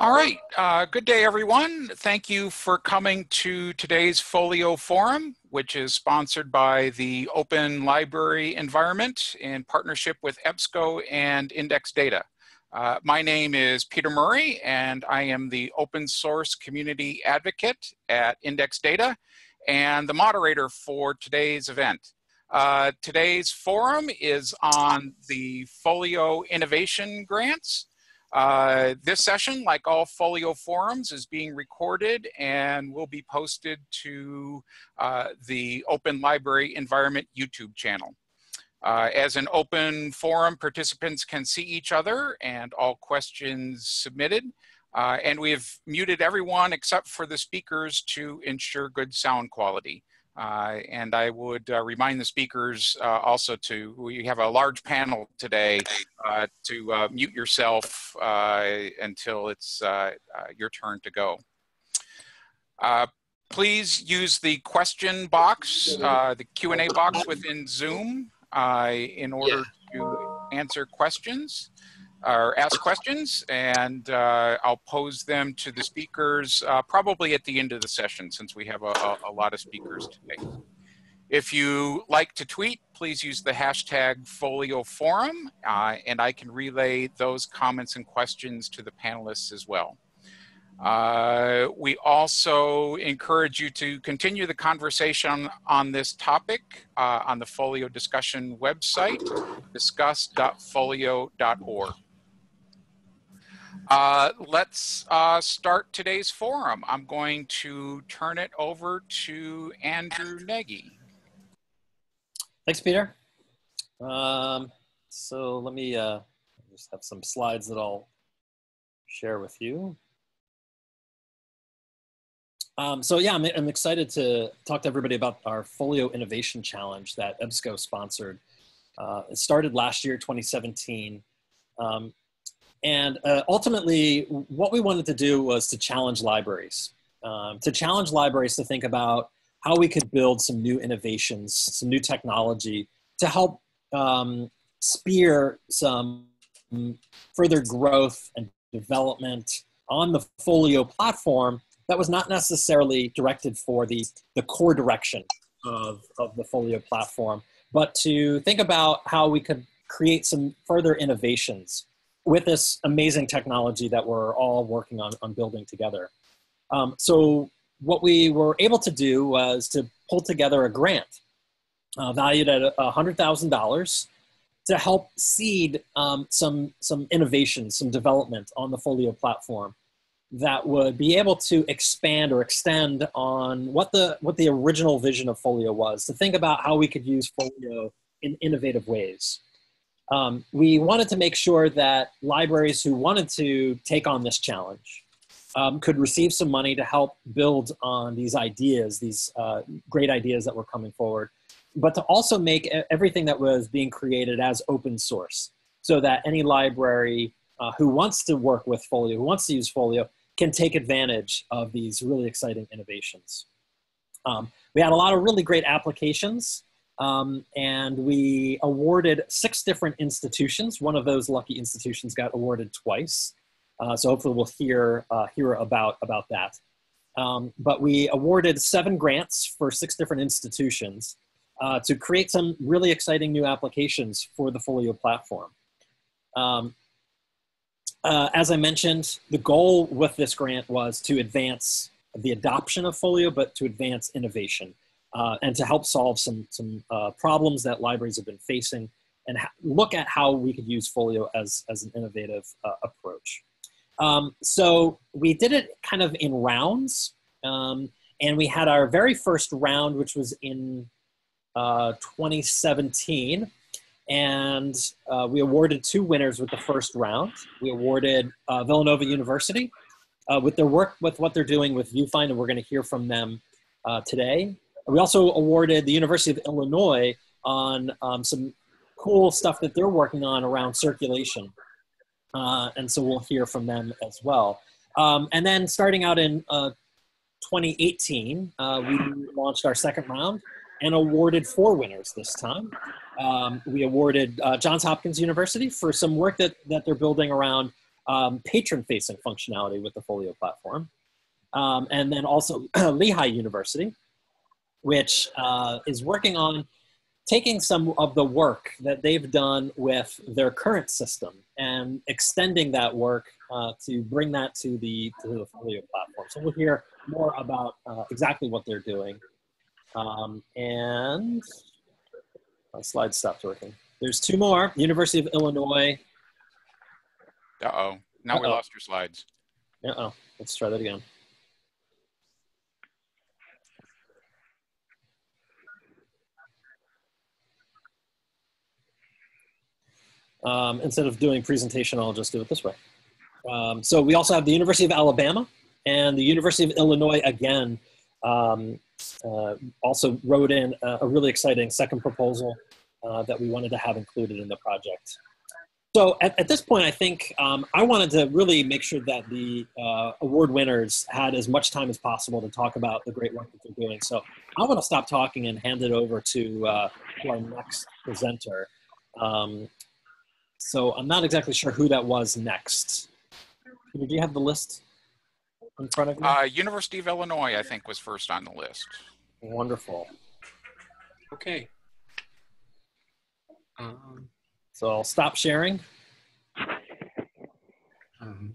All right, uh, good day everyone. Thank you for coming to today's Folio Forum, which is sponsored by the Open Library Environment in partnership with EBSCO and Index Data. Uh, my name is Peter Murray and I am the open source community advocate at Index Data and the moderator for today's event. Uh, today's forum is on the Folio Innovation Grants. Uh, this session, like all Folio forums, is being recorded and will be posted to uh, the Open Library Environment YouTube channel. Uh, as an open forum, participants can see each other and all questions submitted. Uh, and we have muted everyone except for the speakers to ensure good sound quality. Uh, and I would uh, remind the speakers uh, also to, we have a large panel today, uh, to uh, mute yourself uh, until it's your turn to go. please use the question box, the Q&A box within Zoom in order to answer questions or ask questions, and uh, I'll pose them to the speakers uh, probably at the end of the session since we have a, a, lot of speakers today. If you like to tweet, please use the hashtag FolioForum, uh, and I can relay those comments and questions to the panelists as well. Uh, we also encourage you to continue the conversation on this topic uh, on the Folio discussion website, discuss.folio.org. Uh, let's uh, start today's forum. I'm going to turn it over to Andrew Nagy. Thanks, Peter. Um, so let me uh, just have some slides that I'll share with you. Um, so yeah, I'm, I'm, excited to talk to everybody about our Folio Innovation Challenge that EBSCO sponsored. Uh, it started last year, 2017. Um, and uh, ultimately, what we wanted to do was to challenge libraries, um, to challenge libraries to think about how we could build some new innovations, some new technology to help um, spear some further growth and development on the Folio platform that was not necessarily directed for the, the core direction of, of the Folio platform, but to think about how we could create some further innovations with this amazing technology that we're all working on, on building together. Um, so what we were able to do was to pull together a grant uh, valued at $100,000 to help seed um, some, some innovation, some development on the Folio platform that would be able to expand or extend on what the, what the original vision of Folio was, to think about how we could use Folio in innovative ways um, we wanted to make sure that libraries who wanted to take on this challenge um, could receive some money to help build on these ideas, these uh, great ideas that were coming forward, but to also make everything that was being created as open source so that any library uh, who wants to work with Folio, who wants to use Folio, can take advantage of these really exciting innovations. Um, we had a lot of really great applications um, and we awarded six different institutions. One of those lucky institutions got awarded twice. Uh, so hopefully we'll hear, uh, hear about, about that. Um, but we awarded seven grants for six different institutions uh, to create some really exciting new applications for the Folio platform. Um, uh, as I mentioned, the goal with this grant was to advance the adoption of Folio, but to advance innovation uh, and to help solve some, some uh, problems that libraries have been facing and look at how we could use Folio as, as an innovative uh, approach. Um, so we did it kind of in rounds. Um, and we had our very first round, which was in uh, 2017. And uh, we awarded two winners with the first round. We awarded uh, Villanova University with their work with what they're doing with VuFind, and we're going to hear from them today. We also awarded the University of Illinois on um, some cool stuff that they're working on around circulation. Uh, and so we'll hear from them as well. Um, and then starting out in uh, 2018, uh, we launched our second round and awarded four winners this time. Um, we awarded uh, Johns Hopkins University for some work that, that they're building around um, patron-facing functionality with the Folio platform. Um, and then also Lehigh University, which uh, is working on taking some of the work that they've done with their current system and extending that work uh, to bring that to the, to the Folio platform. So we'll hear more about uh, exactly what they're doing. Um, and my slide stopped working. There's two more. University of Illinois. Uh-oh. Now uh -oh. we lost your slides. Uh-oh. Let's try that again. Um, instead of doing presentation, I'll just do it this way. Um, so we also have the University of Alabama and the University of Illinois again um, uh, also wrote in a, a, really exciting second proposal uh, that we wanted to have included in the project. So at, at this point, I think um, I wanted to really make sure that the uh, award winners had as much time as possible to talk about the great work that they're doing. So I want to stop talking and hand it over to, uh, to our next presenter. Um, so I'm not exactly sure who that was next. Do you have the list in front of you? Uh, University of Illinois, I think, was first on the list. Wonderful. Okay. Um, so I'll stop sharing. Um,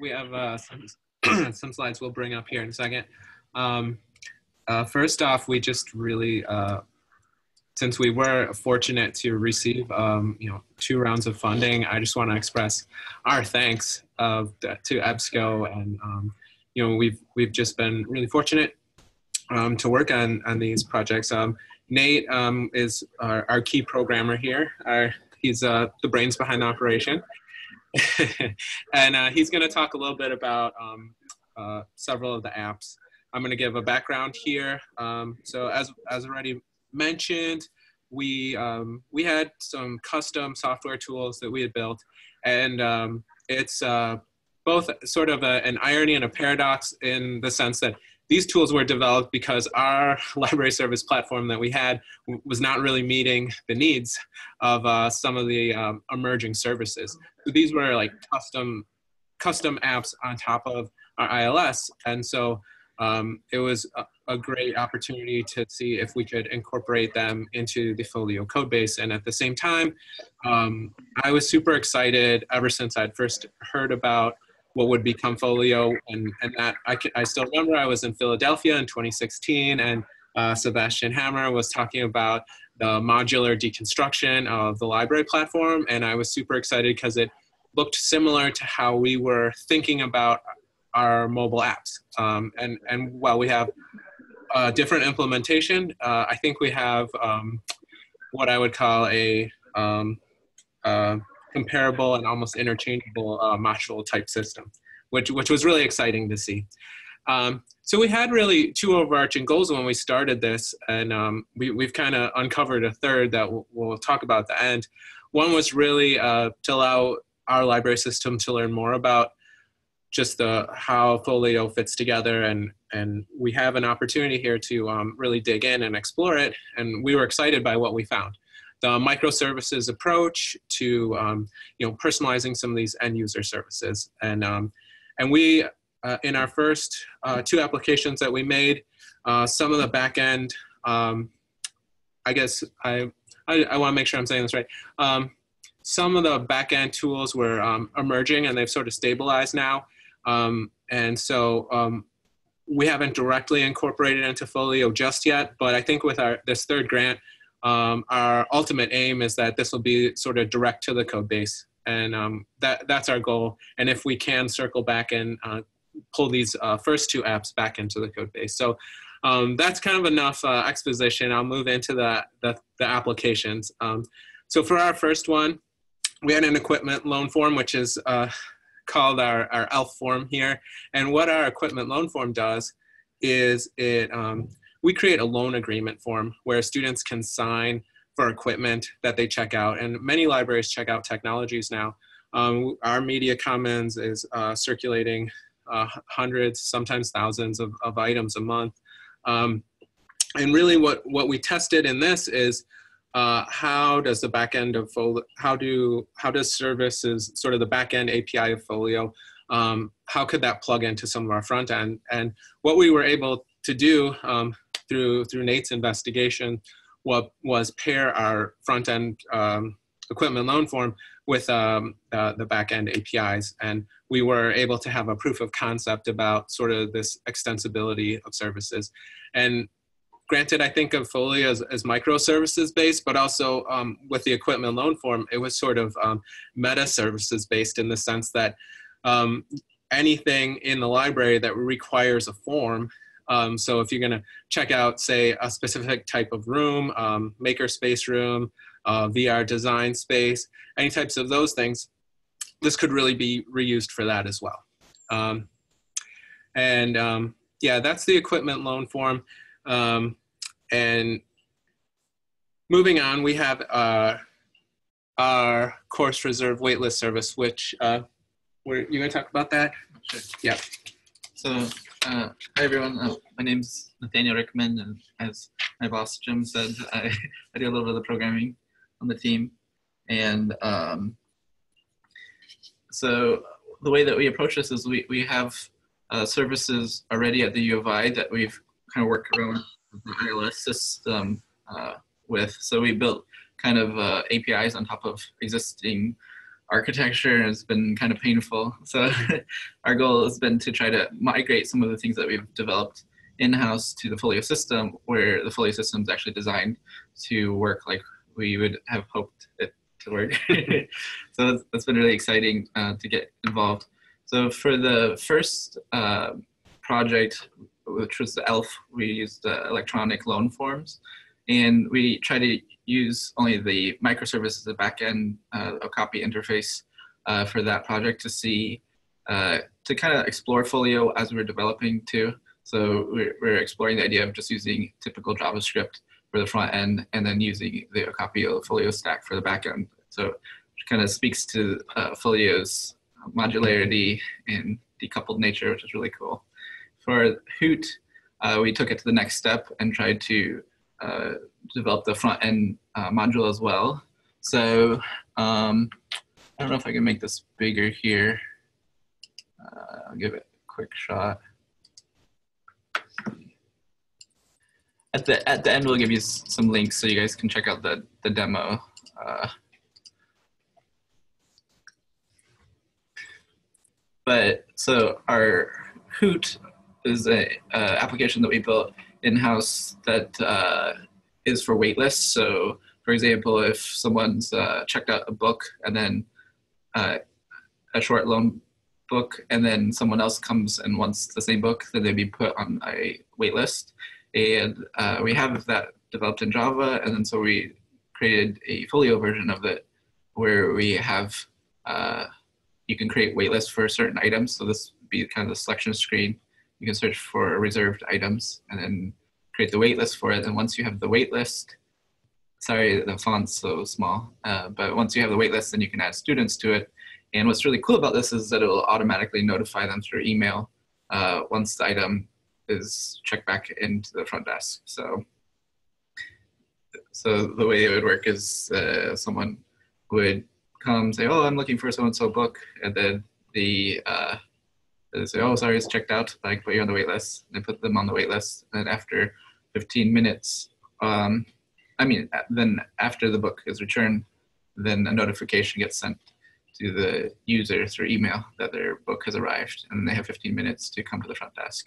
we have uh, some, some slides we'll bring up here in a second. Um, uh, first off, we just really uh, since we were fortunate to receive um, you know two rounds of funding, I just want to express our thanks of, to EBSCO and um, you know we've we've just been really fortunate um, to work on on these projects. Um, Nate um, is our, our, key programmer here. Our, he's uh, the brains behind the operation, and uh, he's going to talk a little bit about um, uh, several of the apps. I'm going to give a background here. so as as already mentioned, we um, we had some custom software tools that we had built, and um, it's uh, both sort of a, an irony and a paradox in the sense that these tools were developed because our library service platform that we had was not really meeting the needs of uh, some of the um, emerging services. So these were like custom custom apps on top of our ILS, and so um, it was a, a, great opportunity to see if we could incorporate them into the Folio code base. And at the same time, um, I was super excited ever since I'd first heard about what would become Folio. And, and that I, I still remember I was in Philadelphia in 2016 and uh, Sebastian Hammer was talking about the modular deconstruction of the library platform. And I was super excited because it looked similar to how we were thinking about our mobile apps. Um, and, and while we have a different implementation, uh, I think we have um, what I would call a um, uh, comparable and almost interchangeable uh, module type system, which, which was really exciting to see. Um, so we had really two overarching goals when we started this, and um, we, we've kind of uncovered a third that we'll, we'll, talk about at the end. One was really uh, to allow our library system to learn more about just the how Folio fits together, and and we have an opportunity here to um, really dig in and explore it. And we were excited by what we found. The microservices approach to um, you know personalizing some of these end user services, and um, and we uh, in our first uh, two applications that we made, uh, some of the back end, um, I guess I I, I want to make sure I'm saying this right. Um, some of the back end tools were um, emerging and they've sort of stabilized now. Um, and so um, we haven't directly incorporated into Folio just yet, but I think with our this third grant, um, our ultimate aim is that this will be sort of direct to the code base, and um, that that's our goal. And if we can circle back and uh, pull these uh, first two apps back into the code base, so um, that's kind of enough uh, exposition. I'll move into the the, the applications. Um, so for our first one, we had an equipment loan form, which is uh, called our, our ELF form here. And what our equipment loan form does is it, um, we create a loan agreement form where students can sign for equipment that they check out. And many libraries check out technologies now. Um, our Media Commons is uh, circulating uh, hundreds, sometimes thousands of, of items a month. Um, and really what, what we tested in this is uh, how does the back end of Folio, how do how does services sort of the back end API of Folio, um, how could that plug into some of our front end? And what we were able to do um, through through Nate's investigation, what was pair our front end um, equipment loan form with um, uh, the back end APIs, and we were able to have a proof of concept about sort of this extensibility of services. And granted, I think of Folio as, as microservices based, but also um, with the equipment loan form, it was sort of um, meta services based in the sense that um, anything in the library that requires a form. Um, so if you're going to check out, say, a specific type of room, um, makerspace room, uh, VR design space, any types of those things, this could really be reused for that as well. Um, and yeah, that's the equipment loan form. Um, and moving on, we have uh, our course reserve waitlist service, which uh, were you going to talk about that? Sure. Yeah. So, uh, hi everyone. Uh, my name's Nathaniel Rickman, and as my boss Jim said, I, I do a little bit of the programming on the team. And um, so, the way that we approach this is we, we have uh, services already at the U of I that we've kind of worked around the ILS system uh, with. So we built kind of uh, APIs on top of existing architecture and it's been kind of painful. So our goal has been to try to migrate some of the things that we've developed in-house to the Folio system where the Folio system is actually designed to work like we would have hoped it to work. so that's, that's been really exciting uh, to get involved. So for the first uh, project, which was the ELF, we used the electronic loan forms. And we try to use only the microservices, the backend, uh, Okapi interface uh, for that project to see, uh, to kind of explore Folio as we're developing too. So we're, we're exploring the idea of just using typical JavaScript for the front end and then using the Okapi Folio stack for the back end. So it kind of speaks to uh, Folio's modularity and decoupled nature, which is really cool for Hoot, uh, we took it to the next step and tried to uh, develop the front end uh, module as well. So um, I don't know if I can make this bigger here. Uh, I'll give it a quick shot. At the, at the end, we'll give you some links so you guys can check out the, the demo. Uh, but so our Hoot is a application that we built in-house that uh, is for waitlists. So for example, if someone's uh, checked out a book and then uh, a short loan book and then someone else comes and wants the same book, then they'd be put on a waitlist. And uh, we have that developed in Java. And then so we created a Folio version of it where we have, uh, you can create waitlists for certain items. So this would be kind of the selection screen you can search for reserved items and then create the waitlist for it. And once you have the waitlist, sorry, the font's so small, uh, but once you have the waitlist, then you can add students to it. And what's really cool about this is that it will automatically notify them through email uh, once the item is checked back into the front desk. So, so the way it would work is uh, someone would come say, "Oh, I'm looking for so-and-so book," and then the uh, they say, oh, sorry, it's checked out. Can put you on the wait list. They put them on the wait list. And after 15 minutes, um, I mean, then after the book is returned, then a notification gets sent to the user through email that their book has arrived. And they have 15 minutes to come to the front desk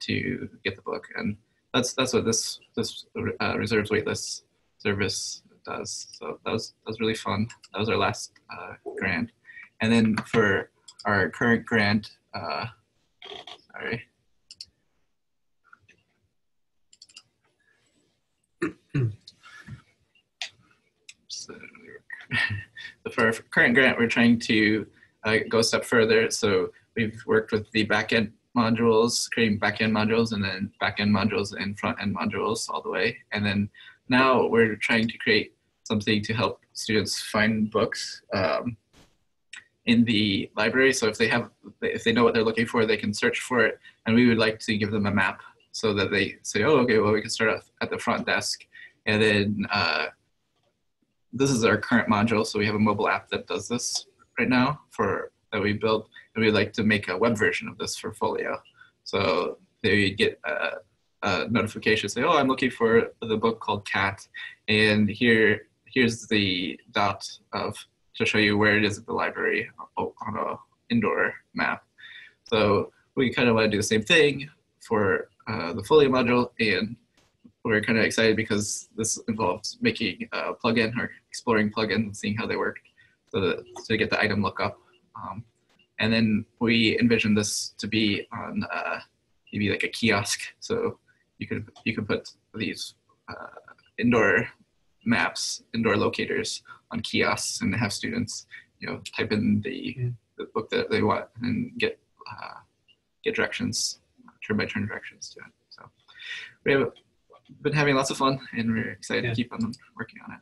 to get the book. And that's that's what this this uh, reserves waitlist service does. So that was that was really fun. That was our last uh, grant. And then for our current grant, uh, sorry. so, for our current grant, we're trying to uh, go a step further. So we've worked with the backend modules, creating backend modules, and then backend modules and front end modules all the way. And then now we're trying to create something to help students find books. Um, in the library. So if they have, if they know what they're looking for, they can search for it. And we would like to give them a map so that they say, oh, okay, well, we can start at the front desk and then uh, this is our current module. So we have a mobile app that does this right now for that we built, and we'd like to make a web version of this for Folio. So they get a, a notification say, "Oh, I'm looking for the book called Cat," and here here's the dot of to show you where it is at the library on a indoor map. So we kind of want to do the same thing for uh, the Folio module, and we're kind of excited because this involves making a plugin or exploring plugins and seeing how they work, so that, to get the item lookup. Um, and then we envision this to be on uh, maybe like a kiosk, so you could you could put these uh, indoor maps, indoor locators on kiosks, and have students you know type in the, the book that they want and get uh, get directions, turn by turn directions to it. So we have been having lots of fun, and we're excited Yeah. to keep on working on it.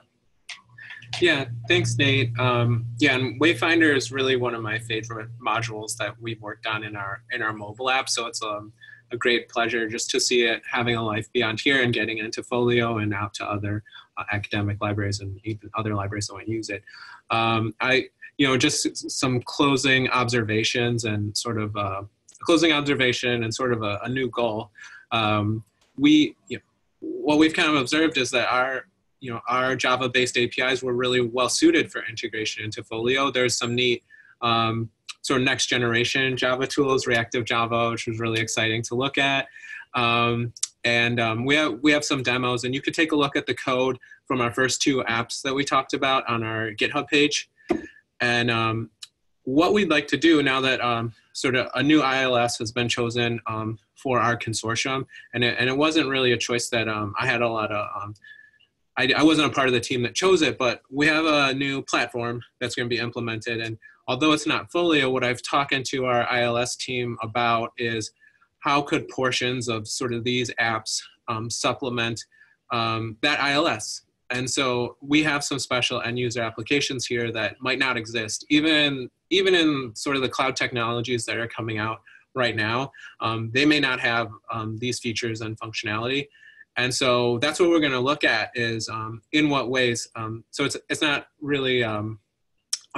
Yeah, thanks, Nate. Um, yeah, and Wayfinder is really one of my favorite modules that we've worked on in our in our mobile app. So it's um, a great pleasure just to see it having a life beyond here and getting into Folio and out to other academic libraries and other libraries that want to use it. Um, I, you know, just some closing observations and sort of uh, closing observation and sort of a, a new goal. Um, we, you know, what we've kind of observed is that our you know our java based apis were really well suited for integration into folio there's some neat um, sort of next generation java tools reactive java which was really exciting to look at um, and um, we have we have some demos and you could take a look at the code from our first two apps that we talked about on our github page and um, what we'd like to do now that um, sort of a new ILS has been chosen um, for our consortium, and it, and it wasn't really a choice that um, I had a lot of. Um, I, I wasn't a part of the team that chose it, but we have a new platform that's going to be implemented. And although it's not Folio, what I've talked to our ILS team about is how could portions of sort of these apps um, supplement um, that ILS. And so we have some special end user applications here that might not exist, even even in sort of the cloud technologies that are coming out right now. Um, they may not have um, these features and functionality. And so that's what we're going to look at is um, in what ways. Um, so it's it's not really a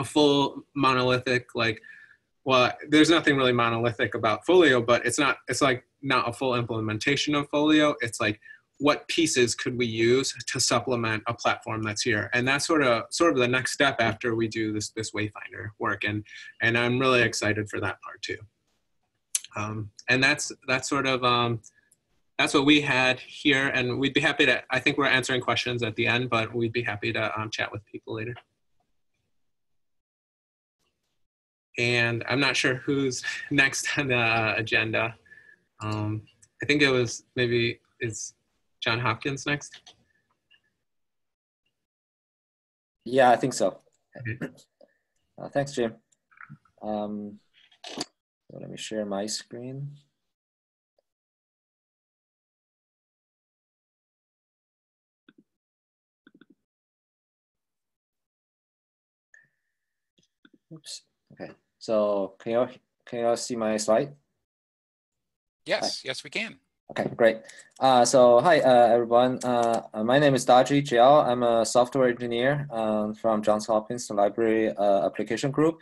full monolithic like. Well, there's nothing really monolithic about Folio, but it's not. It's like not a full implementation of Folio. It's like what pieces could we use to supplement a platform that's here and that's sort of sort of the next step after we do this this wayfinder work and and i'm really excited for that part too um, and that's that's sort of um, that's what we had here and we'd be happy to i think we're answering questions at the end but we'd be happy to um, chat with people later and i'm not sure who's next on the agenda um, i think it was maybe is John Hopkins next? Yeah, I think so. Okay. Uh, thanks, Jim. Um, let me share my screen. Oops. So can you can you all see my slide? Yes, yes, we can. Okay, great. Uh, so hi, uh, everyone. Uh, my name is Daji Jiao. I'm a software engineer um, from Johns Hopkins Library uh, Application Group.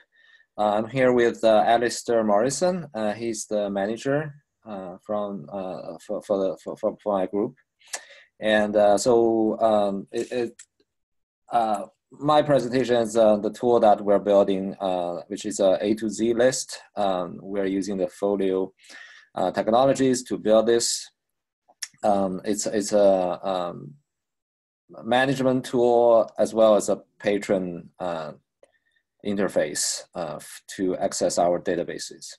Uh, I'm here with uh, Alistair Morrison. Uh, he's the manager uh, from uh, for, for the for, for, for my group. And uh, so um, it, it uh, my presentation is uh, the tool that we're building, uh, which is a A to Z list. Um, we're using the Folio uh, technologies to build this. Um, it's it's a um, management tool as well as a patron uh, interface uh, to access our databases.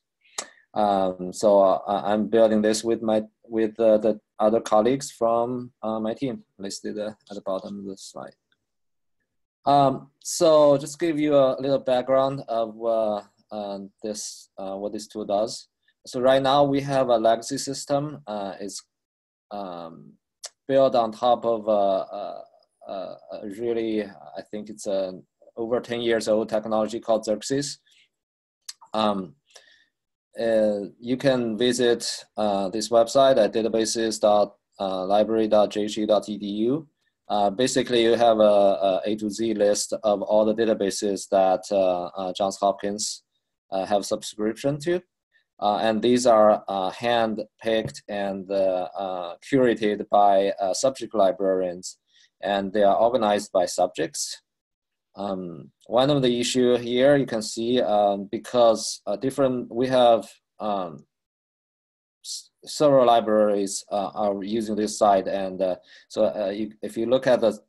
Um, so uh, I'm building this with my with the other colleagues from my team listed at the bottom of the slide. Um, so just give you a little background of uh, uh, this uh, what this tool does. So right now we have a legacy system. Uh, it's um, built on top of a, a, a, a really, I think it's a over 10 years old technology called Xerxes. Um, uh, you can visit uh, this website at databases.library.jhu.edu. Uh, basically, you have a, a, a to Z list of all the databases that uh, uh, Johns Hopkins have subscription to. And these are hand-picked and curated by subject librarians, and they are organized by subjects. Um, one of the issue here you can see um, because different we have um, several libraries uh, are using this site. And uh, so uh, you, if you look at the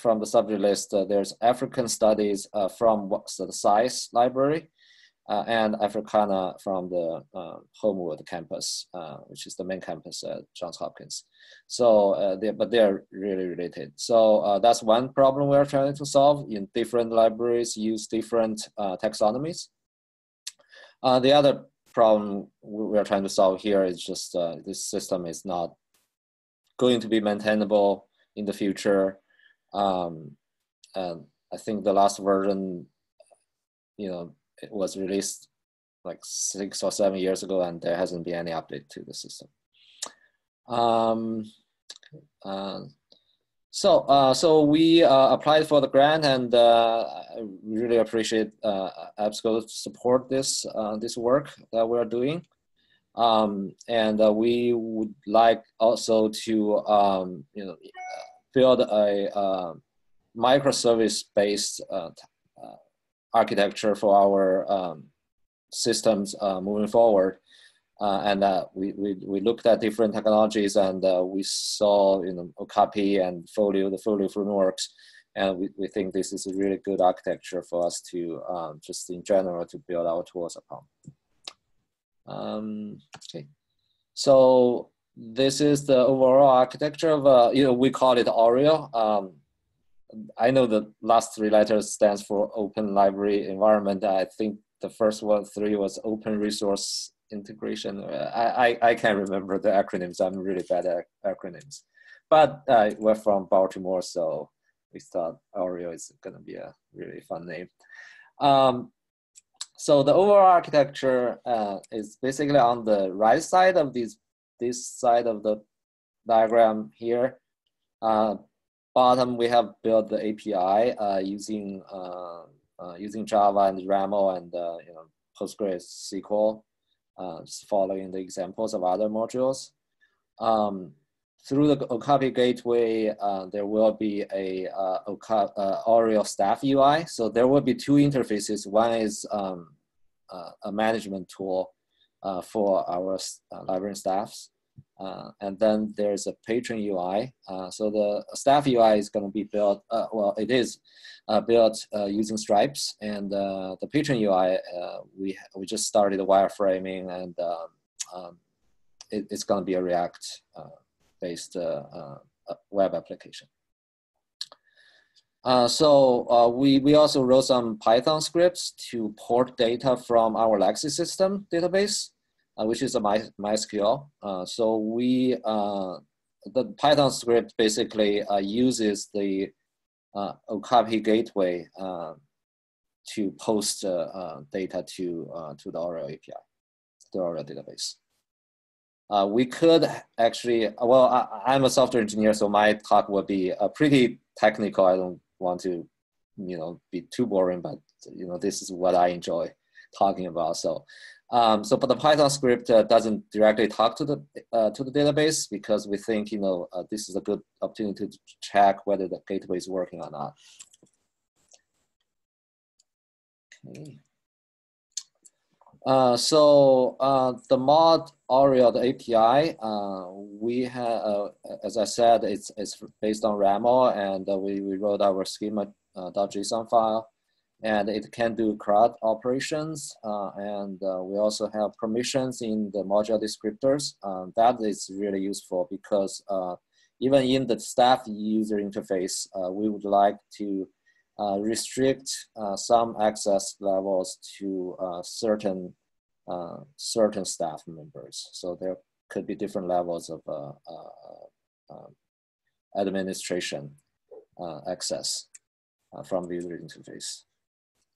from the subject list, there's African studies from the SAIS library. Uh, and Africana from the uh, Homewood campus, uh, which is the main campus at Johns Hopkins. So, they, but they're really related. So that's one problem we're trying to solve. In different libraries, use different taxonomies. the other problem we are trying to solve here is just uh, this system is not going to be maintainable in the future. Um, and I think the last version, you know, it was released like six or seven years ago, and there hasn't been any update to the system. Um, uh, so, uh, so we uh, applied for the grant, and uh, I really appreciate uh, EBSCO support this uh, this work that we're doing. Um, and uh, we would like also to um, you know build a uh, microservice-based architecture for our um, systems moving forward. Uh, and uh, we, we, we looked at different technologies and uh, we saw you know Okapi and Folio, the Folio frameworks, and we, we think this is a really good architecture for us to um, just in general to build our tools upon. Um, okay, so this is the overall architecture of uh, you know we call it Oreo. Um, I know the last three letters stands for Open Library Environment. I think the first one three was Open Resource integration. I, I, I can't remember the acronyms. I'm really bad at acronyms. But uh, we're from Baltimore, so we thought Oreo is going to be a really fun name. Um, so the overall architecture uh, is basically on the right side of this, this side of the diagram here. Uh, bottom, we have built the API uh, using uh, uh, using Java and RAML and uh, you know PostgreSQL uh, following the examples of other modules. Um, through the Okapi gateway, uh, there will be a uh, uh, Oreo staff UI. So there will be two interfaces. One is um, uh, a management tool uh, for our uh, library staffs. Uh, and then there's a patron UI. Uh, so the staff UI is going to be built, uh, well, it is uh, built uh, using Stripes. And uh, the patron UI, we, we just started wireframing and um, um, it, it's going to be a React based web application. so we, we also wrote some Python scripts to port data from our legacy system database uh, which is a My, MySQL. Uh, so we, uh, the Python script basically uses the Okapi gateway to post data to, to the Oreo API, the Oreo database. Uh, we could actually, well, I, am a software engineer, so my talk will be uh, pretty technical. I don't want to, you know, be too boring, but you know, this is what I enjoy talking about. So um, so, but the Python script uh, doesn't directly talk to the uh, to the database because we think you know uh, this is a good opportunity to check whether the gateway is working or not. Okay. Uh, so uh, the mod Oreo the API uh, we have as I said it's it's based on RAML and we we wrote our schema.json file and it can do CRUD operations. Uh, and uh, we also have permissions in the module descriptors. Um, that is really useful because uh, even in the staff user interface, uh, we would like to uh, restrict some access levels to certain certain staff members. So there could be different levels of administration access from the user interface.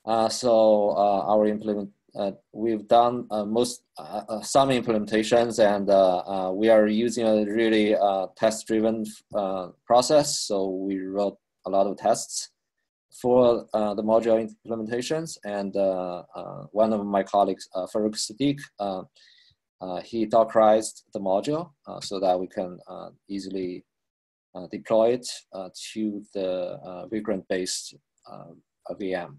Uh, so uh, our implement uh, we've done uh, most uh, uh some implementations, and uh, uh, we are using a really test-driven process. So we wrote a lot of tests for the module implementations, and one of my colleagues, uh, Farouk Siddiq, he Dockerized the module so that we can easily deploy it to the Vagrant-based VM.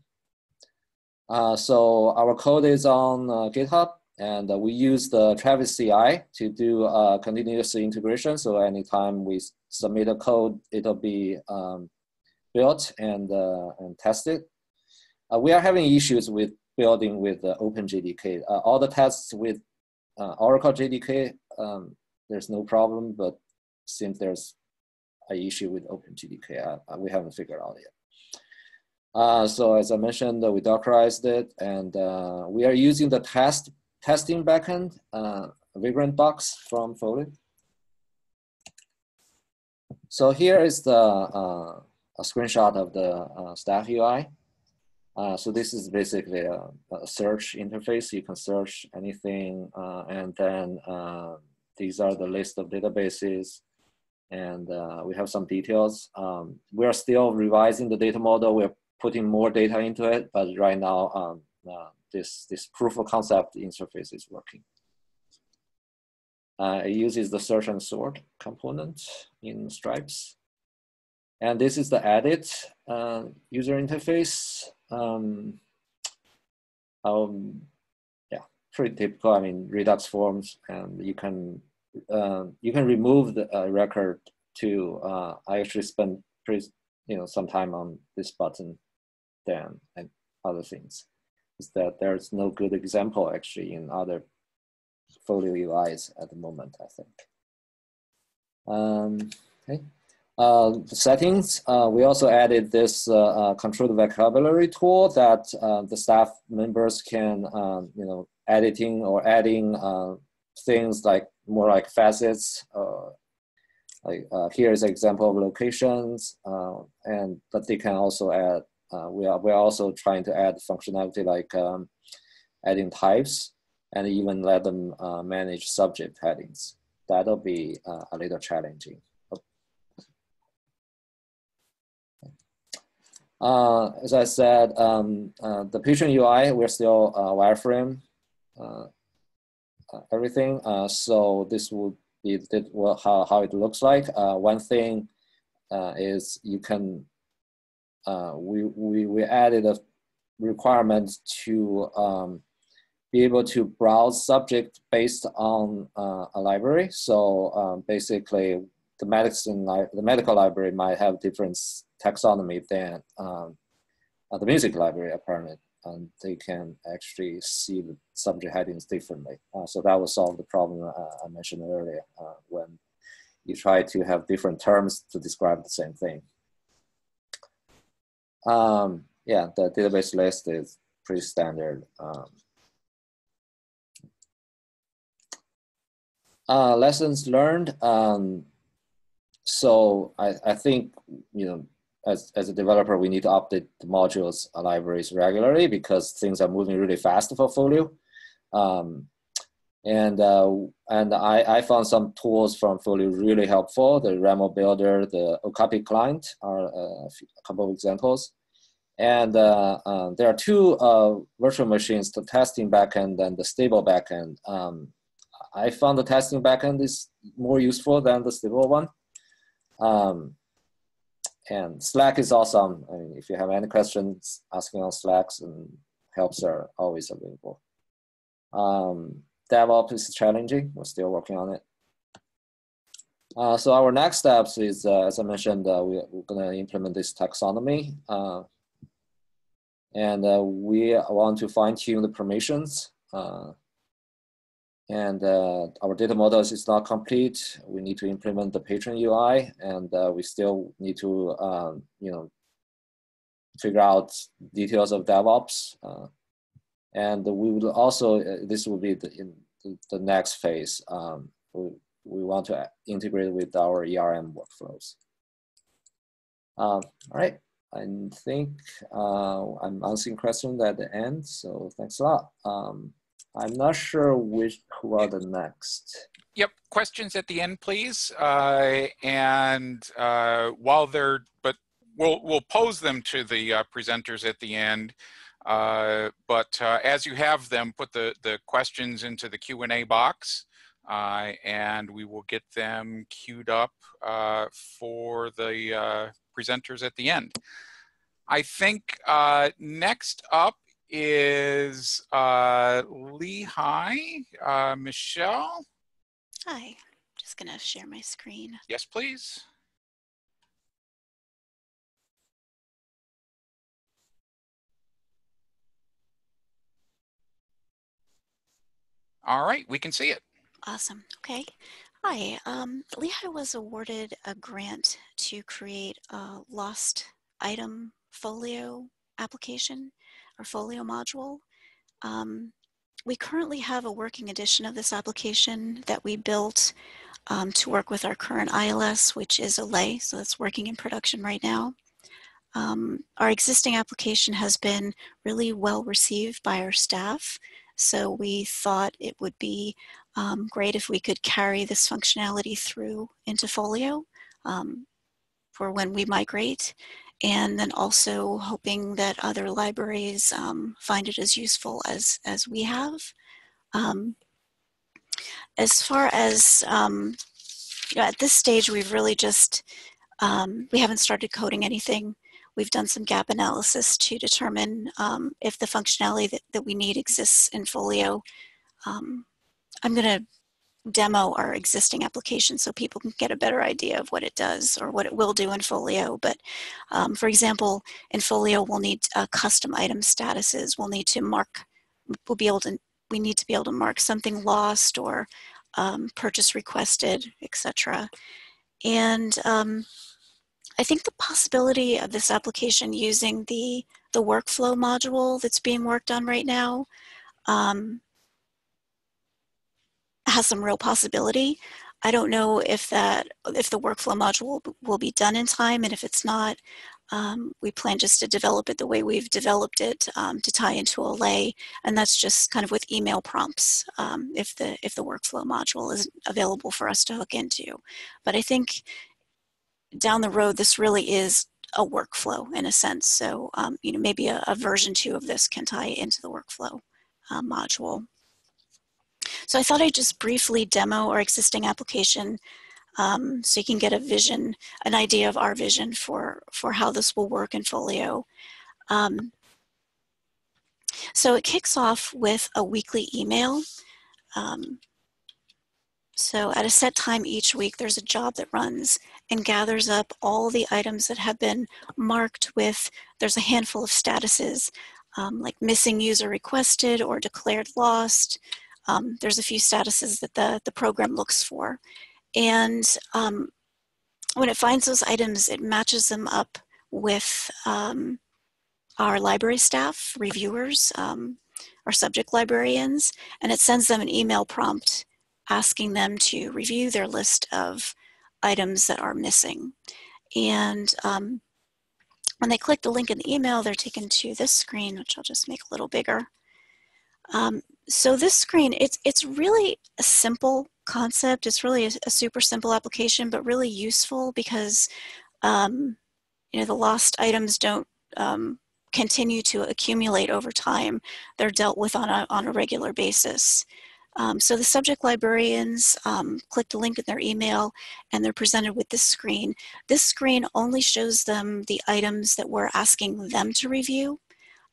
Uh, so our code is on uh, GitHub, and uh, we use the Travis CI to do uh, continuous integration. So anytime we submit a code, it'll be um, built and, uh, and tested. Uh, we are having issues with building with the OpenJDK. all the tests with Oracle JDK, um, there's no problem, but since there's an issue with OpenJDK, we haven't figured out yet. Uh, so as I mentioned, uh, we Dockerized it, and uh, we are using the test testing backend, uh, Vagrant Box from Folio. So here is the uh, a screenshot of the uh, staff UI. so this is basically a, a, search interface. You can search anything, and then these are the list of databases and uh, we have some details. Um, we are still revising the data model. We're putting more data into it, but right now um, uh, this, this proof of concept interface is working. Uh, it uses the search and sort component in Stripes. And this is the edit uh, user interface. Um, um, yeah, pretty typical. I mean, Redux forms, and you can uh, you can remove the uh, record to. Uh, I actually spent pretty, you know, some time on this button than and other things is that there's no good example actually in other folio UIs at the moment, I think. Um, okay. Uh, settings, uh, we also added this uh, uh controlled vocabulary tool that uh, the staff members can, um, you know, editing or adding uh, things like more like facets. like here is an example of locations, and but they can also add uh, we are we're also trying to add functionality like um, adding types and even let them uh, manage subject headings. That'll be uh, a little challenging. Uh, as I said, um, uh, the patient UI, we're still uh, wireframe everything. so this would be how, how it looks like. one thing is you can uh, we, we, added a requirement to um, be able to browse subject based on uh, a library. So um, basically, the medicine the medical library might have different taxonomy than um, uh, the music library apparently, and they can actually see the subject headings differently. Uh, so that will solve the problem uh, I mentioned earlier when you try to have different terms to describe the same thing. Um, yeah, the database list is pretty standard. Um, uh, lessons learned. Um, so I, I think, you know, as, as a developer, we need to update the modules libraries regularly because things are moving really fast for Folio. Um, and uh, and I, I found some tools from Folio really helpful. The RAML Builder, the Okapi client are uh, a couple of examples. And uh, uh, there are two uh, virtual machines, the testing backend and the stable backend. Um, I found the testing backend is more useful than the stable one. Um, and Slack is awesome. I mean, if you have any questions, asking on Slack and helps are always available. Um, DevOps is challenging. We're still working on it. Uh, so our next steps is, uh, as I mentioned, uh, we, are going to implement this taxonomy. Uh, and uh, we want to fine tune the permissions. Uh, and our data models is not complete. We need to implement the patron UI, and we still need to, um, you know, figure out details of DevOps. and we would also, this will be the, in the, next phase. Um, we, we want to integrate with our ERM workflows. Um, all right. I think uh, I'm answering questions at the end, so thanks a lot. Um, I'm not sure which who are the next. Yep, questions at the end, please. Uh, and uh, while they're, but we'll we'll pose them to the uh, presenters at the end. Uh, but uh, as you have them, put the the questions into the Q and A box, uh, and we will get them queued up for the presenters at the end. I think next up is uh, Lehigh. Uh, Michelle? Hi, I'm just gonna share my screen. Yes, please. All right, we can see it. Awesome, okay. Hi, um, Lehigh was awarded a grant to create a lost item folio application or folio module. Um, we currently have a working edition of this application that we built um, to work with our current ILS, which is OLE, so that's working in production right now. Um, our existing application has been really well received by our staff, so we thought it would be um, great if we could carry this functionality through into Folio um, for when we migrate and then also hoping that other libraries um, find it as useful as, as we have. Um, as far as, um, you know, at this stage, we've really just, um, we haven't started coding anything. We've done some gap analysis to determine um, if the functionality that, that we need exists in Folio. Um, I'm going to demo our existing application so people can get a better idea of what it does or what it will do in Folio. But um, for example, in Folio, we'll need uh, custom item statuses. We'll need to mark, we'll be able to, we need to be able to mark something lost or um, purchase requested, etc. And um, I think the possibility of this application using the, the workflow module that's being worked on right now um, has some real possibility. I don't know if that if the workflow module will be done in time, and if it's not, um, we plan just to develop it the way we've developed it um, to tie into OLE, and that's just kind of with email prompts um, if the if the workflow module is available for us to hook into. But I think down the road, this really is a workflow in a sense. So um, you know maybe a, a, version two of this can tie into the workflow uh, module. So I thought I'd just briefly demo our existing application um, so you can get a vision, an idea of our vision for, for how this will work in Folio. Um, so it kicks off with a weekly email. Um, so at a set time each week, there's a job that runs and gathers up all the items that have been marked with, there's a handful of statuses, um, like missing user requested or declared lost, um, there's a few statuses that the, the program looks for. And um, when it finds those items, it matches them up with um, our library staff, reviewers, um, our subject librarians, and it sends them an email prompt asking them to review their list of items that are missing. And um, when they click the link in the email, they're taken to this screen, which I'll just make a little bigger. Um, so this screen, it's, it's really a simple concept. It's really a, a super simple application, but really useful because, um, you know, the lost items don't um, continue to accumulate over time. They're dealt with on a, on a regular basis. Um, so the subject librarians um, click the link in their email and they're presented with this screen. This screen only shows them the items that we're asking them to review.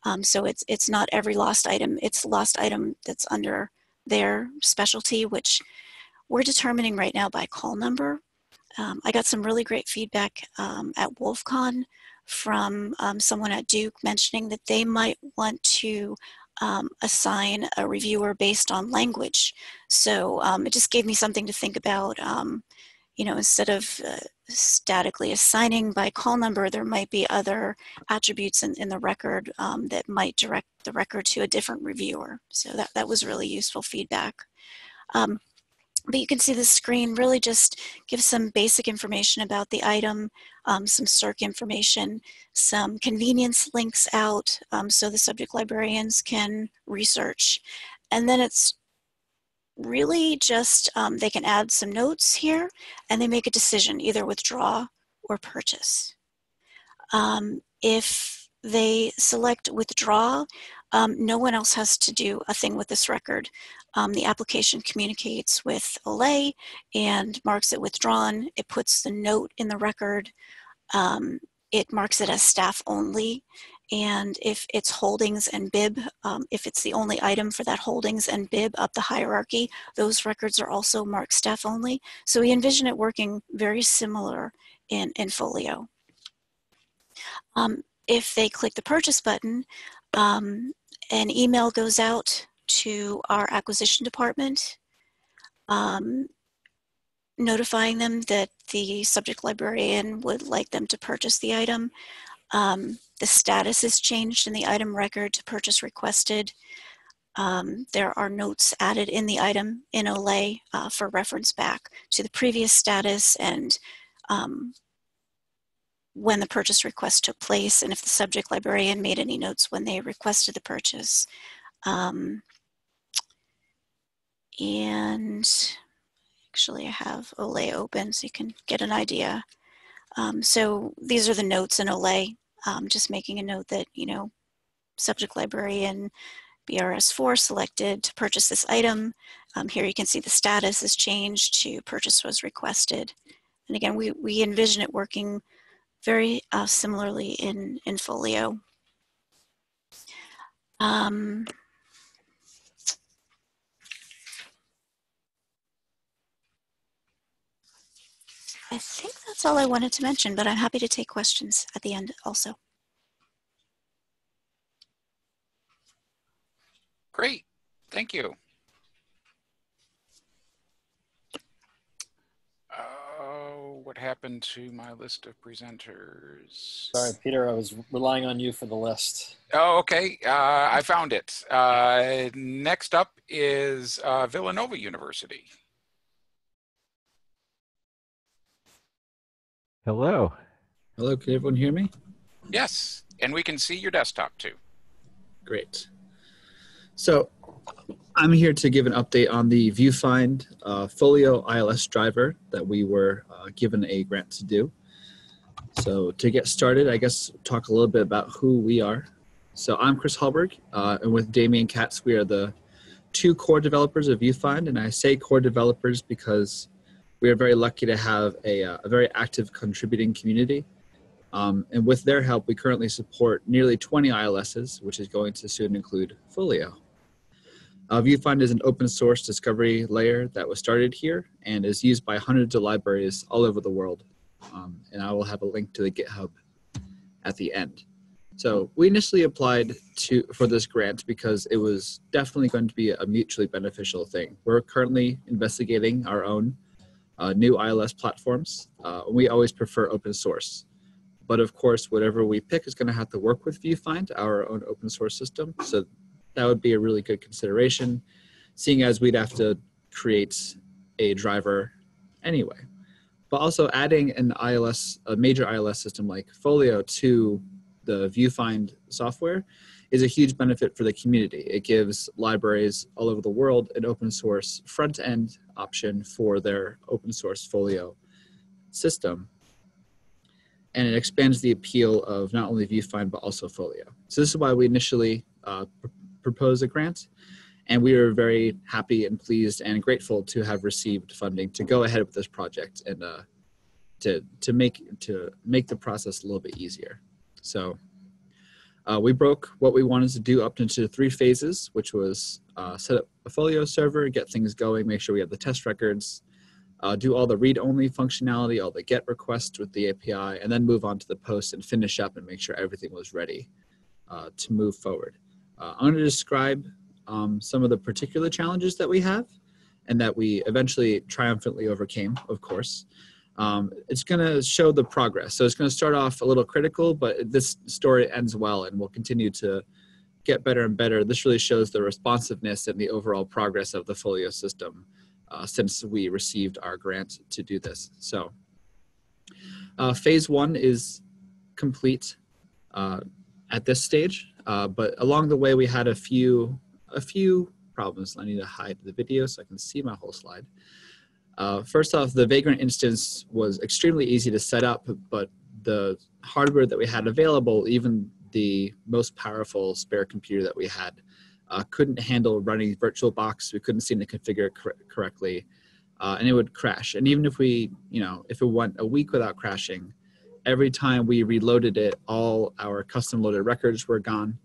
Um, so it's, it's not every lost item, it's lost item that's under their specialty, which we're determining right now by call number. Um, I got some really great feedback um, at WolfCon from um, someone at Duke mentioning that they might want to um, assign a reviewer based on language. So um, it just gave me something to think about. you know, instead of uh, statically assigning by call number, there might be other attributes in, in the record um, that might direct the record to a different reviewer. So that, that was really useful feedback. Um, but you can see the screen really just gives some basic information about the item, um, some circ information, some convenience links out um, so the subject librarians can research. And then it's really just, um, they can add some notes here and they make a decision, either withdraw or purchase. Um, if they select withdraw, um, no one else has to do a thing with this record. Um, the application communicates with OLE and marks it withdrawn. It puts the note in the record. Um, it marks it as staff only. And if it's holdings and bib, um, if it's the only item for that holdings and bib up the hierarchy, those records are also marked staff only. So we envision it working very similar in, in Folio. Um, if they click the purchase button, um, an email goes out to our acquisition department, um, notifying them that the subject librarian would like them to purchase the item. Um, the status is changed in the item record to purchase requested. Um, there are notes added in the item in OLE uh, for reference back to the previous status and um, when the purchase request took place and if the subject librarian made any notes when they requested the purchase. Um, and actually I have OLE open so you can get an idea. Um, so these are the notes in OLE, um, just making a note that, you know, subject librarian BRS4 selected to purchase this item. Um, here you can see the status is changed to purchase was requested. And again, we, we envision it working very uh, similarly in, in Folio. Um, I think that's all I wanted to mention, but I'm happy to take questions at the end also. Great, thank you. Oh, what happened to my list of presenters? Sorry, Peter, I was relying on you for the list. Oh, okay, uh, I found it. Uh, next up is uh, Villanova University. Hello. Hello, can everyone hear me? Yes, and we can see your desktop too. Great. So I'm here to give an update on the VuFind uh, Folio ILS driver that we were uh, given a grant to do. So to get started, I guess talk a little bit about who we are. So I'm Chris Hallberg, uh, and with Demian Katz, we are the two core developers of VuFind. And I say core developers because we are very lucky to have a, uh, a very active contributing community. Um, and with their help, we currently support nearly 20 ILSs, which is going to soon include Folio. Uh, VuFind is an open source discovery layer that was started here and is used by hundreds of libraries all over the world. Um, and I will have a link to the GitHub at the end. So we initially applied to for this grant because it was definitely going to be a mutually beneficial thing. We're currently investigating our own uh, new ILS platforms. Uh, we always prefer open source. But of course, whatever we pick is going to have to work with VuFind, our own open source system. So that would be a really good consideration, seeing as we'd have to create a driver anyway. But also adding an ILS, a major ILS system like Folio to the VuFind software is a huge benefit for the community. It gives libraries all over the world an open source front end option for their open source folio system. And it expands the appeal of not only VuFind, but also Folio. So this is why we initially uh, pr proposed a grant. And we are very happy and pleased and grateful to have received funding to go ahead with this project and uh, to, to, make, to make the process a little bit easier. So uh, we broke what we wanted to do up into three phases, which was uh, set up a folio server, get things going, make sure we have the test records, uh, do all the read-only functionality, all the GET requests with the API, and then move on to the post and finish up and make sure everything was ready uh, to move forward. Uh, I'm going to describe um, some of the particular challenges that we have and that we eventually triumphantly overcame, of course. Um, it's going to show the progress. So it's going to start off a little critical, but this story ends well and will continue to get better and better. This really shows the responsiveness and the overall progress of the Folio system uh, since we received our grant to do this. So uh, phase one is complete uh, at this stage, uh, but along the way we had a few a few problems. I need to hide the video so I can see my whole slide. Uh, first off, the Vagrant instance was extremely easy to set up, but the hardware that we had available, even the most powerful spare computer that we had, uh, couldn't handle running VirtualBox. We couldn't seem to configure it cor- correctly, uh, and it would crash. And even if we, you know, if it went a week without crashing, every time we reloaded it, all our custom loaded records were gone.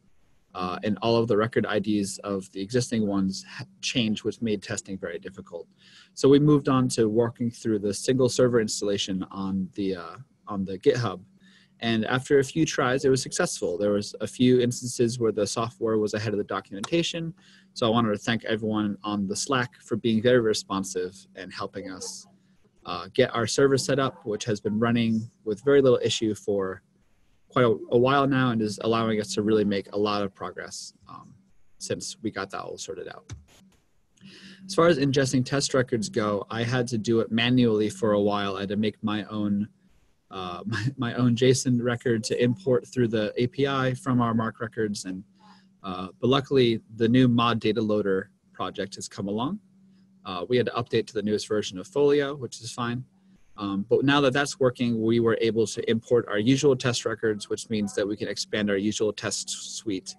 Uh, and all of the record IDs of the existing ones changed, which made testing very difficult. So we moved on to working through the single server installation on the uh, on the GitHub, and after a few tries, it was successful. There was a few instances where the software was ahead of the documentation. So I wanted to thank everyone on the Slack for being very responsive and helping us uh, get our server set up, which has been running with very little issue for quite a, a, while now and is allowing us to really make a lot of progress um, since we got that all sorted out. As far as ingesting test records go, I had to do it manually for a while. I had to make my own uh, my, my, own JSON record to import through the API from our MARC records. And uh, but luckily, the new mod data loader project has come along. Uh, we had to update to the newest version of Folio, which is fine. Um, but now that that's working, we were able to import our usual test records, which means that we can expand our usual test suite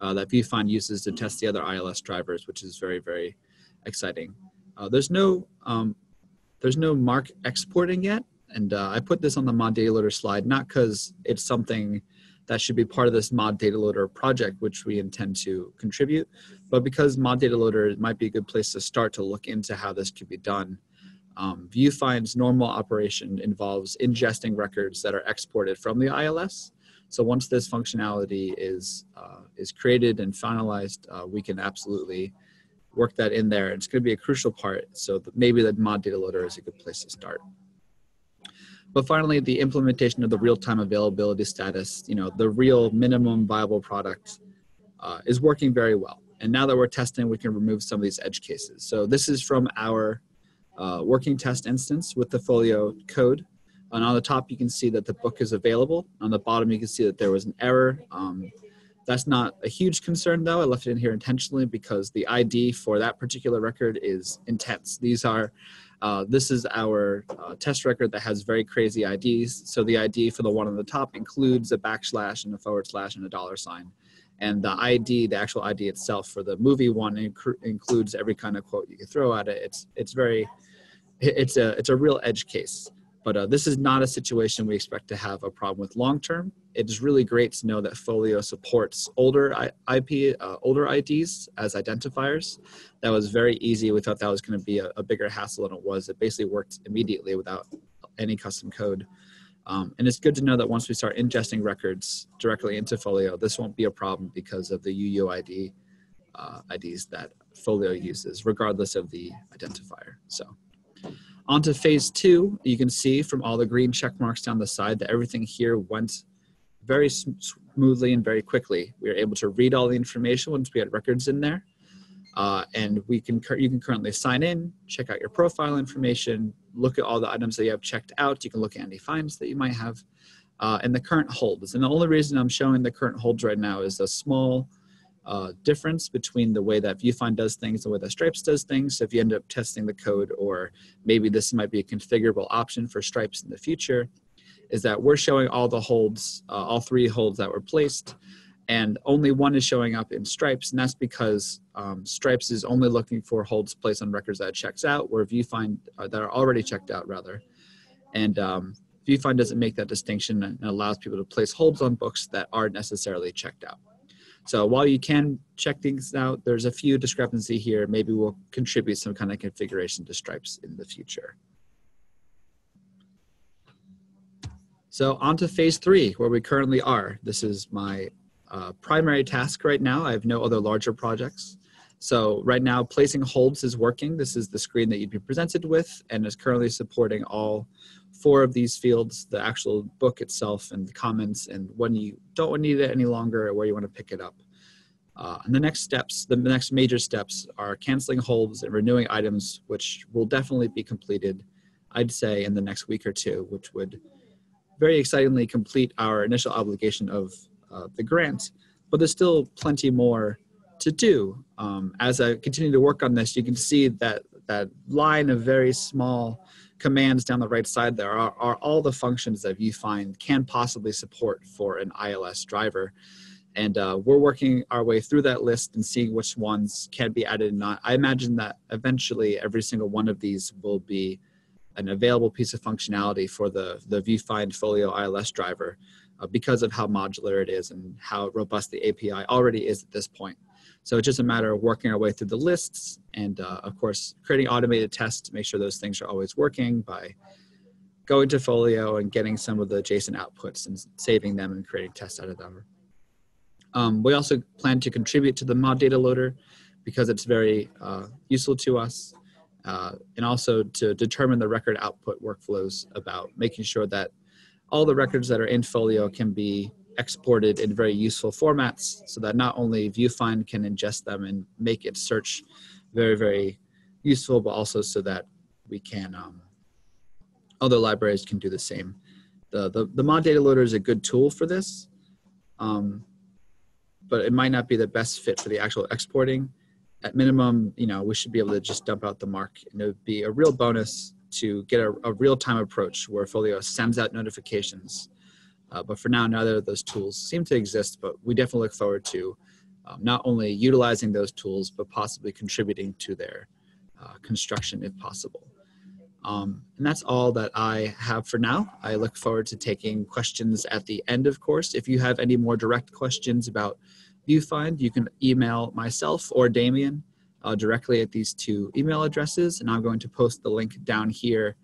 uh, that VuFind uses to test the other ILS drivers, which is very, very exciting. Uh, there's no um, there's no MARC exporting yet, and uh, I put this on the mod data loader slide, not because it's something that should be part of this mod data loader project, which we intend to contribute, but because mod data loader might be a good place to start to look into how this could be done. Um, VuFind's normal operation involves ingesting records that are exported from the ILS. So once this functionality is uh, is created and finalized, uh, we can absolutely work that in there. It's going to be a crucial part. So maybe the mod data loader is a good place to start. But finally, the implementation of the real-time availability status, you know, the real minimum viable product uh, is working very well. And now that we're testing, we can remove some of these edge cases. So this is from our uh, working test instance with the Folio code. And on the top, you can see that the book is available. On the bottom, you can see that there was an error. Um, that's not a huge concern though. I left it in here intentionally because the ID for that particular record is intense. These are uh, this is our uh, test record that has very crazy IDs. So the ID for the one on the top includes a backslash and a forward slash and a dollar sign. And the ID, the actual ID itself for the movie one inc- includes every kind of quote you can throw at it. It's, it's very, it's a, it's a real edge case. But uh, this is not a situation we expect to have a problem with long term. It is really great to know that Folio supports older IP, uh, older IDs as identifiers. That was very easy. We thought that was going to be a, a, bigger hassle than it was. It basically worked immediately without any custom code. Um, and it's good to know that once we start ingesting records directly into Folio, this won't be a problem because of the UUID uh, IDs that Folio uses, regardless of the identifier. So. Onto phase two, you can see from all the green check marks down the side that everything here went very smoothly and very quickly. We were able to read all the information once we had records in there. Uh, and we can you can currently sign in, check out your profile information, look at all the items that you have checked out. You can look at any finds that you might have, uh, and the current holds. And the only reason I'm showing the current holds right now is a small uh, difference between the way that VuFind does things and the way that Stripes does things. So if you end up testing the code, or maybe this might be a configurable option for Stripes in the future, is that we're showing all the holds, uh, all three holds that were placed, and only one is showing up in Stripes, and that's because um, Stripes is only looking for holds placed on records that checks out, where VuFind uh, that are already checked out rather, and um, VuFind doesn't make that distinction and allows people to place holds on books that aren't necessarily checked out. So while you can check things out, there's a few discrepancy here. Maybe we'll contribute some kind of configuration to Stripes in the future. So on to phase three, where we currently are. This is my uh, primary task right now. I have no other larger projects. So right now, placing holds is working. This is the screen that you'd be presented with and is currently supporting all four of these fields, the actual book itself and the comments and when you don't need it any longer or where you want to pick it up. Uh, and the next steps, the next major steps are canceling holds and renewing items, which will definitely be completed, I'd say, in the next week or two, which would very excitingly complete our initial obligation of uh, the grant. But there's still plenty more to do. Um, as I continue to work on this, you can see that that line of very small commands down the right side there are, are all the functions that VuFind can possibly support for an ILS driver. And uh, we're working our way through that list and seeing which ones can be added and not. I imagine that eventually every single one of these will be an available piece of functionality for the, the VuFind Folio ILS driver uh, because of how modular it is and how robust the API already is at this point. So it's just a matter of working our way through the lists and, uh, of course, creating automated tests to make sure those things are always working by going to Folio and getting some of the JSON outputs and saving them and creating tests out of them. Um, we also plan to contribute to the mod data loader because it's very uh, useful to us uh, and also to determine the record output workflows about making sure that all the records that are in Folio can be exported in very useful formats so that not only VuFind can ingest them and make its search very, very useful, but also so that we can, um, other libraries can do the same. The, the, the mod data loader is a good tool for this, um, but it might not be the best fit for the actual exporting. At minimum, you know, we should be able to just dump out the MARC and it would be a real bonus to get a, a real-time approach where Folio sends out notifications uh, but for now, neither of those tools seem to exist, but we definitely look forward to um, not only utilizing those tools, but possibly contributing to their uh, construction if possible. Um, and that's all that I have for now. I look forward to taking questions at the end, of course. If you have any more direct questions about VuFind, you can email myself or Demian uh, directly at these two email addresses, and I'm going to post the link down here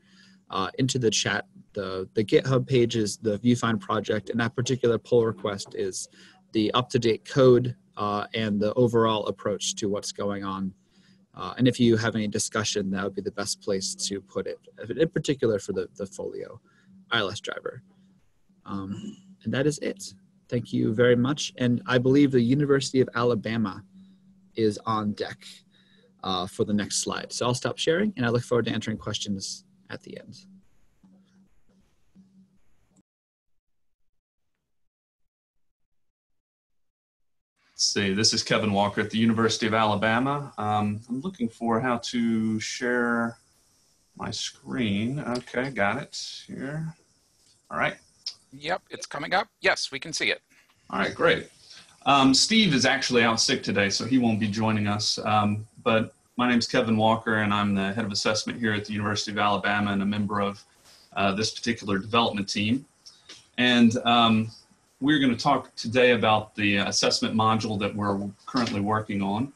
uh, into the chat the, the GitHub page is the VuFind project, and that particular pull request is the up-to-date code uh, and the overall approach to what's going on. Uh, and if you have any discussion, that would be the best place to put it, in particular for the, the Folio ILS driver. Um, and that is it. Thank you very much. And I believe the University of Alabama is on deck uh, for the next slide. So I'll stop sharing and I look forward to answering questions at the end. Let's see, this is Kevin Walker at the University of Alabama. Um, I'm looking for how to share my screen. Okay, got it here. All right. Yep, it's coming up. Yes, we can see it. All right, great. Um, Steve is actually out sick today, so he won't be joining us. Um, but my name is Kevin Walker, and I'm the head of assessment here at the University of Alabama and a member of uh, this particular development team. And um, we're going to talk today about the assessment module that we're currently working on.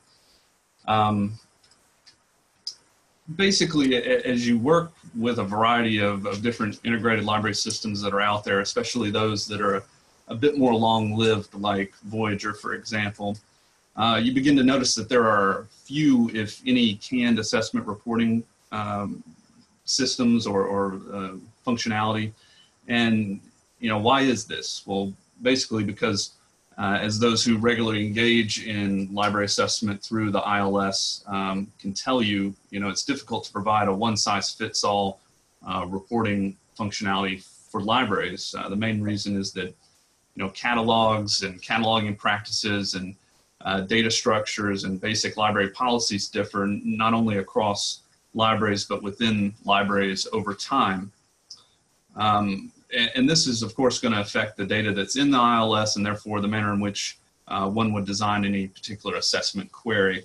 Um, basically, as you work with a variety of, of, different integrated library systems that are out there, especially those that are a, bit more long-lived, like Voyager, for example, uh, you begin to notice that there are few, if any, canned assessment reporting um, systems or, or uh, functionality. And you know, why is this? Well, basically because uh, as those who regularly engage in library assessment through the ILS um, can tell you, you know, it's difficult to provide a one-size-fits-all uh, reporting functionality for libraries. Uh, the main reason is that, you know, catalogs and cataloging practices and uh, data structures and basic library policies differ not only across libraries but within libraries over time. Um, and this is of course going to affect the data that's in the ILS and therefore the manner in which uh, one would design any particular assessment query.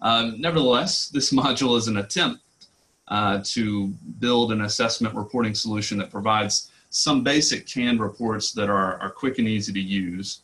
Uh, nevertheless, this module is an attempt uh, to build an assessment reporting solution that provides some basic canned reports that are, are quick and easy to use.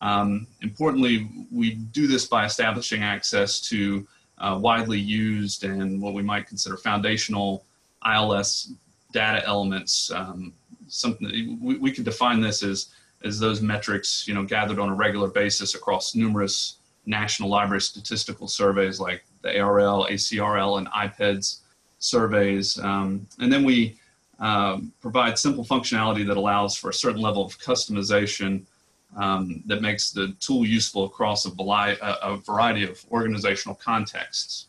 Um, importantly, we do this by establishing access to uh, widely used and what we might consider foundational ILS data elements. Um, something we, we can define this as as those metrics, you know, gathered on a regular basis across numerous national library statistical surveys like the ARL, ACRL, and IPEDS surveys. Um, and then we um, provide simple functionality that allows for a certain level of customization um, that makes the tool useful across a, a variety of organizational contexts.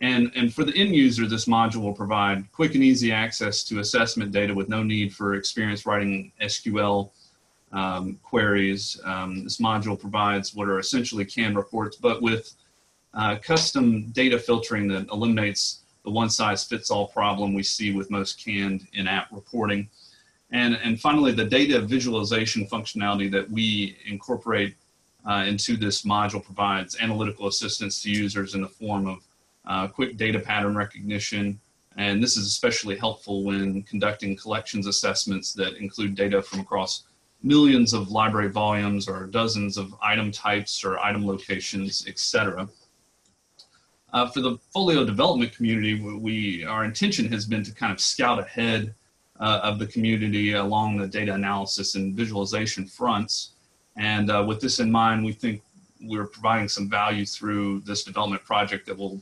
And, and for the end user, this module will provide quick and easy access to assessment data with no need for experience writing SQL um, queries. Um, this module provides what are essentially canned reports, but with uh, custom data filtering that eliminates the one size fits all problem we see with most canned in-app reporting. And, and finally, the data visualization functionality that we incorporate uh, into this module provides analytical assistance to users in the form of uh, quick data pattern recognition. And this is especially helpful when conducting collections assessments that include data from across millions of library volumes or dozens of item types or item locations, etc. Uh, for the folio development community, we our intention has been to kind of scout ahead uh, of the community along the data analysis and visualization fronts. And uh, with this in mind, we think we're providing some value through this development project that will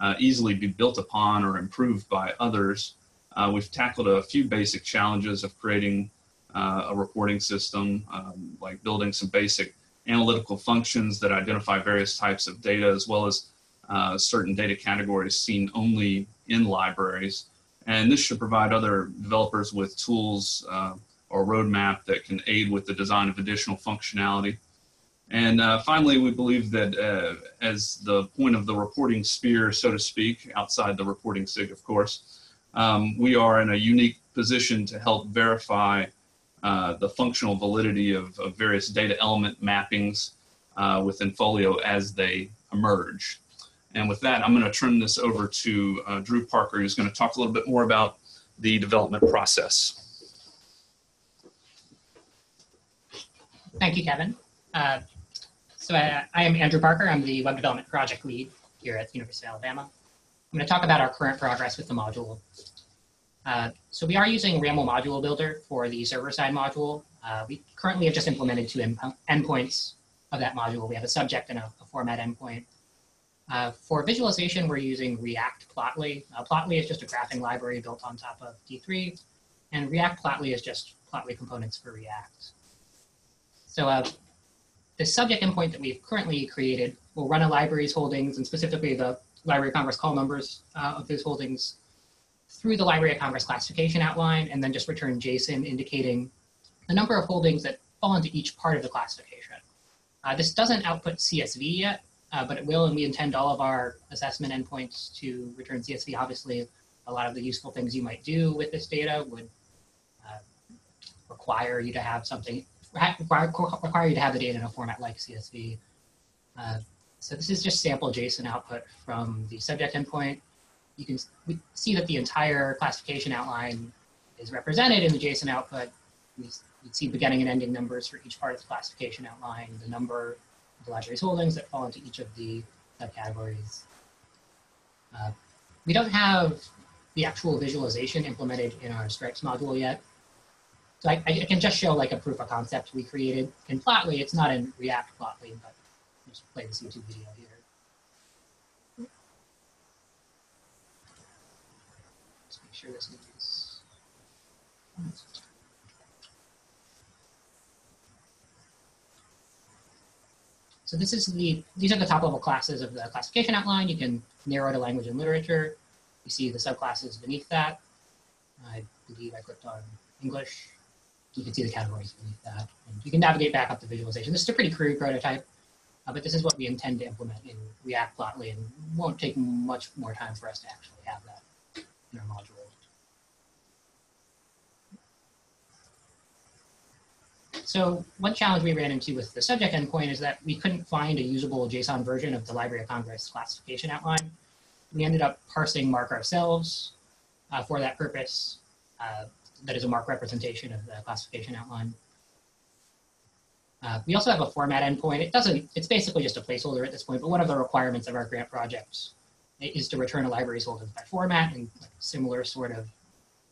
uh, easily be built upon or improved by others. Uh, we've tackled a few basic challenges of creating uh, a reporting system, um, like building some basic analytical functions that identify various types of data, as well as uh, certain data categories seen only in libraries. And this should provide other developers with tools uh, or roadmap that can aid with the design of additional functionality. And uh, finally, we believe that uh, as the point of the reporting sphere, so to speak, outside the reporting SIG, of course, um, we are in a unique position to help verify uh, the functional validity of, of, various data element mappings uh, within Folio as they emerge. And with that, I'm going to turn this over to uh, Drew Parker, who's going to talk a little bit more about the development process. Thank you, Kevin. Uh, so I, I, am Andrew Parker. I'm the web development project lead here at the University of Alabama. I'm going to talk about our current progress with the module. Uh, so we are using RAML module builder for the server-side module. Uh, we currently have just implemented two endpoints of that module. We have a subject and a, a format endpoint. Uh, for visualization, we're using React Plotly. Uh, Plotly is just a graphing library built on top of D3, and React Plotly is just Plotly components for React. So uh, the subject endpoint that we've currently created will run a library's holdings and specifically the Library of Congress call numbers uh, of those holdings through the Library of Congress classification outline and then just return JSON indicating the number of holdings that fall into each part of the classification. Uh, this doesn't output CSV yet, uh, but it will, and we intend all of our assessment endpoints to return CSV. Obviously, a lot of the useful things you might do with this data would uh, require you to have something require, require you to have the data in a format like CSV. Uh, so this is just sample JSON output from the subject endpoint. You can see that the entire classification outline is represented in the JSON output. You see beginning and ending numbers for each part of the classification outline, the number the library's holdings that fall into each of the subcategories. Uh, we don't have the actual visualization implemented in our stripes module yet. So I, I, can just show like a proof of concept we created in Plotly. It's not in React Plotly, but just play this YouTube video here. Let's make sure this is. So this is the, these are the top level classes of the classification outline. You can narrow to language and literature. You see the subclasses beneath that. I believe I clicked on English you can see the categories beneath that. And you can navigate back up to visualization. This is a pretty crude prototype, uh, but this is what we intend to implement in React Plotly and won't take much more time for us to actually have that in our module. So one challenge we ran into with the subject endpoint is that we couldn't find a usable JSON version of the Library of Congress classification outline. We ended up parsing MARC ourselves uh, for that purpose. Uh, that is a MARC representation of the classification outline. Uh, we also have a format endpoint. It doesn't, it's basically just a placeholder at this point, but one of the requirements of our grant projects is to return a library's holdings by format and similar sort of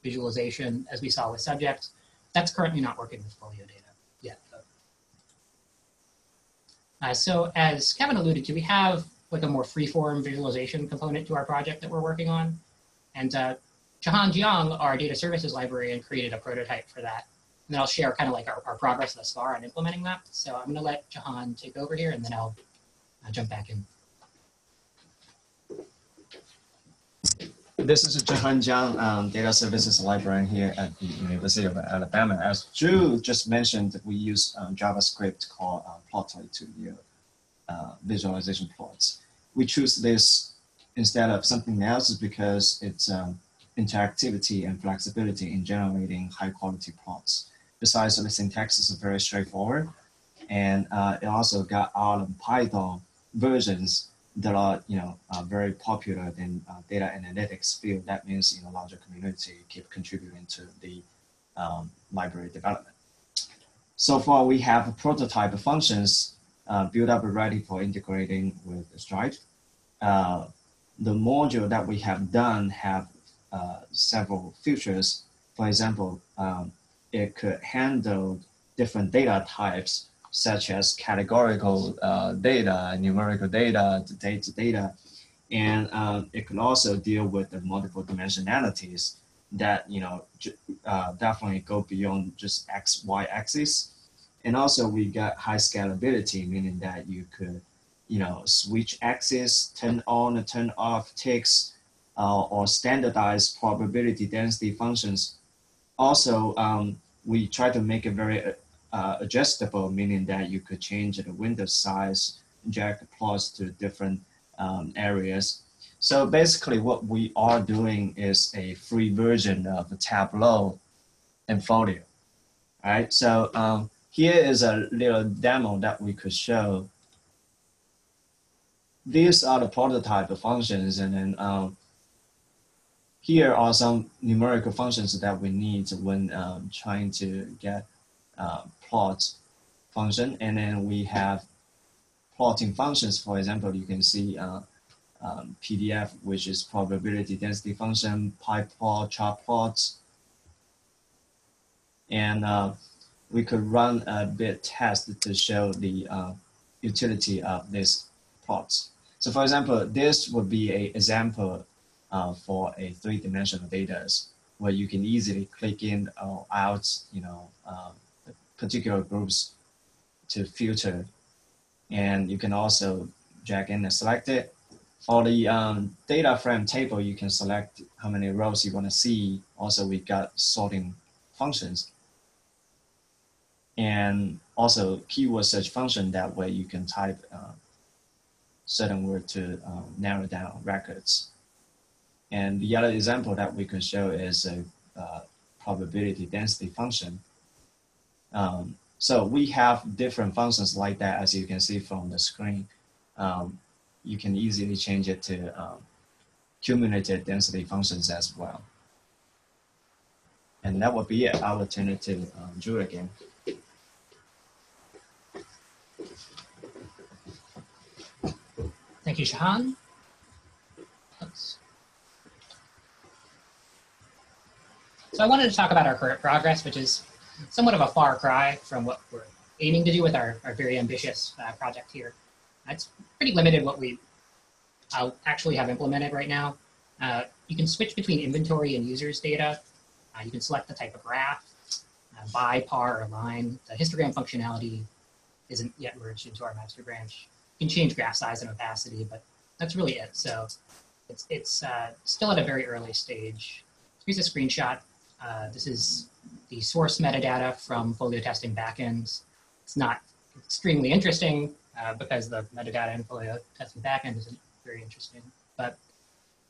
visualization as we saw with subjects. That's currently not working with folio data yet. Uh, so as Kevin alluded to, we have like a more free-form visualization component to our project that we're working on. And uh, Jahan Jiang, our data services librarian, created a prototype for that. And then I'll share kind of like our, our progress thus far on implementing that. So I'm going to let Jahan take over here, and then I'll uh, jump back in. This is Jahan Jiang, um, Data Services Librarian here at the University of Alabama. As Drew just mentioned, we use um, JavaScript called uh, Plotly to do uh, visualization plots. We choose this instead of something else because it's um, interactivity and flexibility in generating high quality plots. Besides, the syntax is very straightforward, and uh, it also got all of Python versions that are you know uh, very popular in uh, data analytics field. That means you know larger community keep contributing to the um, library development. So far, we have prototype functions uh, built up ready for integrating with Stripe. Uh, the module that we have done have uh, several features. For example, um, it could handle different data types such as categorical uh, data, numerical data, data data, and uh, it could also deal with the multiple dimensionalities that you know uh, definitely go beyond just x y axis, and also we got high scalability, meaning that you could you know switch axis, turn on and turn off ticks, uh, or standardized probability density functions. Also, um, we try to make it very uh, adjustable, meaning that you could change the window size, drag plots to different um, areas. So basically what we are doing is a free version of Tableau and Folio. All right, so um, here is a little demo that we could show. These are the prototype functions and then um, here are some numerical functions that we need when um, trying to get uh, plot function. And then we have plotting functions. For example, you can see uh, um, PDF, which is probability density function, pie plot, chart plots. And uh, we could run a bit test to show the uh, utility of these plots. So for example, this would be an example uh, for a three-dimensional data where you can easily click in or out, you know, um, particular groups to filter. And you can also drag in and select it. For the um, data frame table, you can select how many rows you want to see. Also, we got sorting functions. And also keyword search function, that way you can type uh, certain word to um, narrow down records. And the other example that we can show is a uh, probability density function. Um, so we have different functions like that, as you can see from the screen. Um, you can easily change it to um, cumulative density functions as well. And that would be it. I will turn it to um, Drew again. Thank you, Shahan. So I wanted to talk about our current progress, which is somewhat of a far cry from what we're aiming to do with our, our very ambitious uh, project here. It's pretty limited what we uh, actually have implemented right now. Uh, you can switch between inventory and users data. Uh, you can select the type of graph, uh, by, par, or line. The histogram functionality isn't yet merged into our master branch. You can change graph size and opacity, but that's really it. So it's, it's uh, still at a very early stage. Here's a screenshot. this is the source metadata from folio testing backends. It's not extremely interesting uh, because the metadata in folio testing backend isn't very interesting. But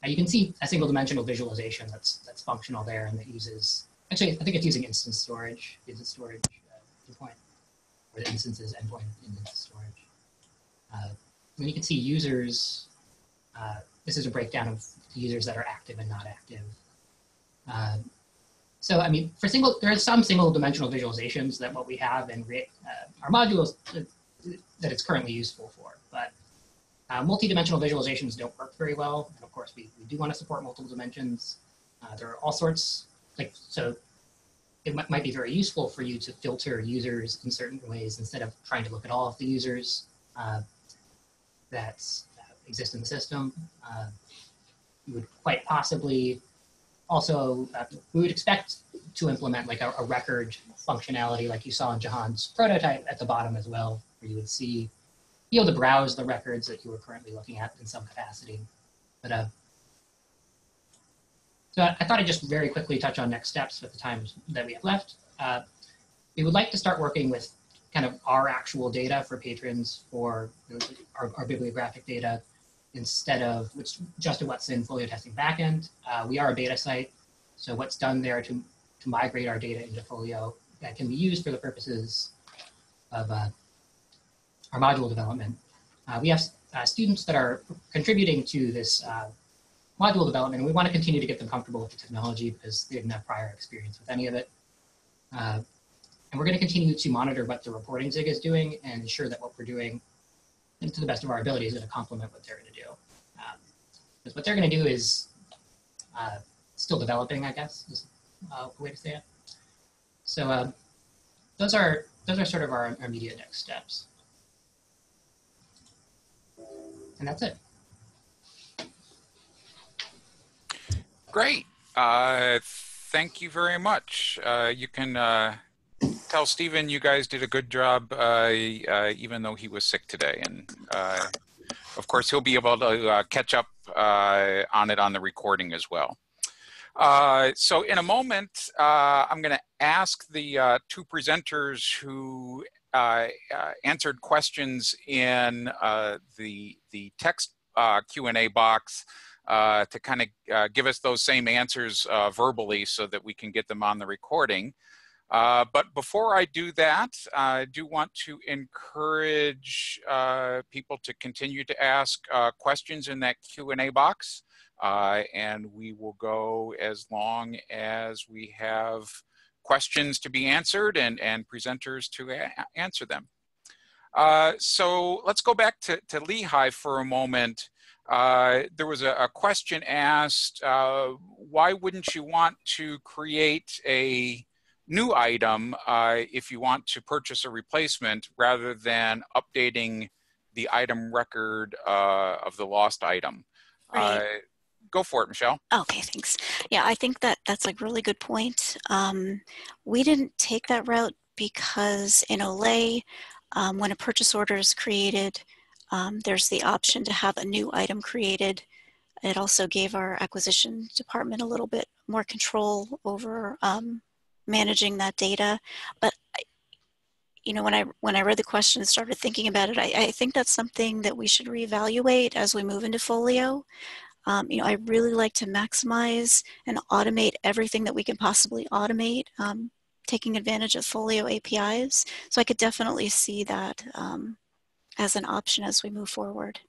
uh, you can see a single dimensional visualization that's that's functional there and that uses, actually I think it's using instance storage, uses storage uh, endpoint, or the instances endpoint in storage. Uh, then you can see users, uh, this is a breakdown of users that are active and not active. Uh, so, I mean, for single, there are some single dimensional visualizations that what we have in uh, our modules uh, that it's currently useful for, but uh, multi-dimensional visualizations don't work very well. And of course, we, we do want to support multiple dimensions. Uh, there are all sorts, like, so it might be very useful for you to filter users in certain ways instead of trying to look at all of the users uh, that exist in the system. Uh, you would quite possibly also, uh, we would expect to implement like a, a, record functionality like you saw in Jahan's prototype at the bottom as well, where you would see, be able to browse the records that you were currently looking at in some capacity. But uh, so I thought I'd just very quickly touch on next steps with the time that we have left. Uh, we would like to start working with kind of our actual data for patrons for our, our bibliographic data instead of which just a what's in Folio testing backend. Uh, we are a beta site, so what's done there to, to migrate our data into Folio that can be used for the purposes of uh, our module development. Uh, we have uh, students that are contributing to this uh, module development, and we want to continue to get them comfortable with the technology because they didn't have prior experience with any of it. Uh, and we're going to continue to monitor what the reporting SIG is doing and ensure that what we're doing to the best of our ability is going to complement what they're going to do. Um, what they're going to do is uh, still developing, I guess, is uh, a way to say it. So uh, those are those are sort of our immediate next steps. And that's it. Great. Uh, thank you very much. Uh, you can tell Stephen you guys did a good job, uh, uh, even though he was sick today. And uh, of course, he'll be able to catch up on it on the recording as well. so in a moment, I'm going to ask the two presenters who answered questions in the, the text Q&A box uh, to kind of uh, give us those same answers uh, verbally so that we can get them on the recording. Uh, but before I do that, I do want to encourage uh, people to continue to ask uh, questions in that Q&A box. and we will go as long as we have questions to be answered and, and presenters to answer them. so let's go back to, to Lehigh for a moment. Uh, there was a, a question asked, uh, why wouldn't you want to create a new item uh, if you want to purchase a replacement rather than updating the item record uh, of the lost item? Right. Uh, go for it, Michelle. Okay, thanks. Yeah, I think that that's a really good point. Um, we didn't take that route because in OLE, um, when a purchase order is created, um, there's the option to have a new item created. It also gave our acquisition department a little bit more control over um, managing that data. But you know, when I when I read the question and started thinking about it, I, I think that's something that we should reevaluate as we move into Folio. Um, you know, I really like to maximize and automate everything that we can possibly automate, um, taking advantage of Folio APIs. So I could definitely see that um, as an option as we move forward.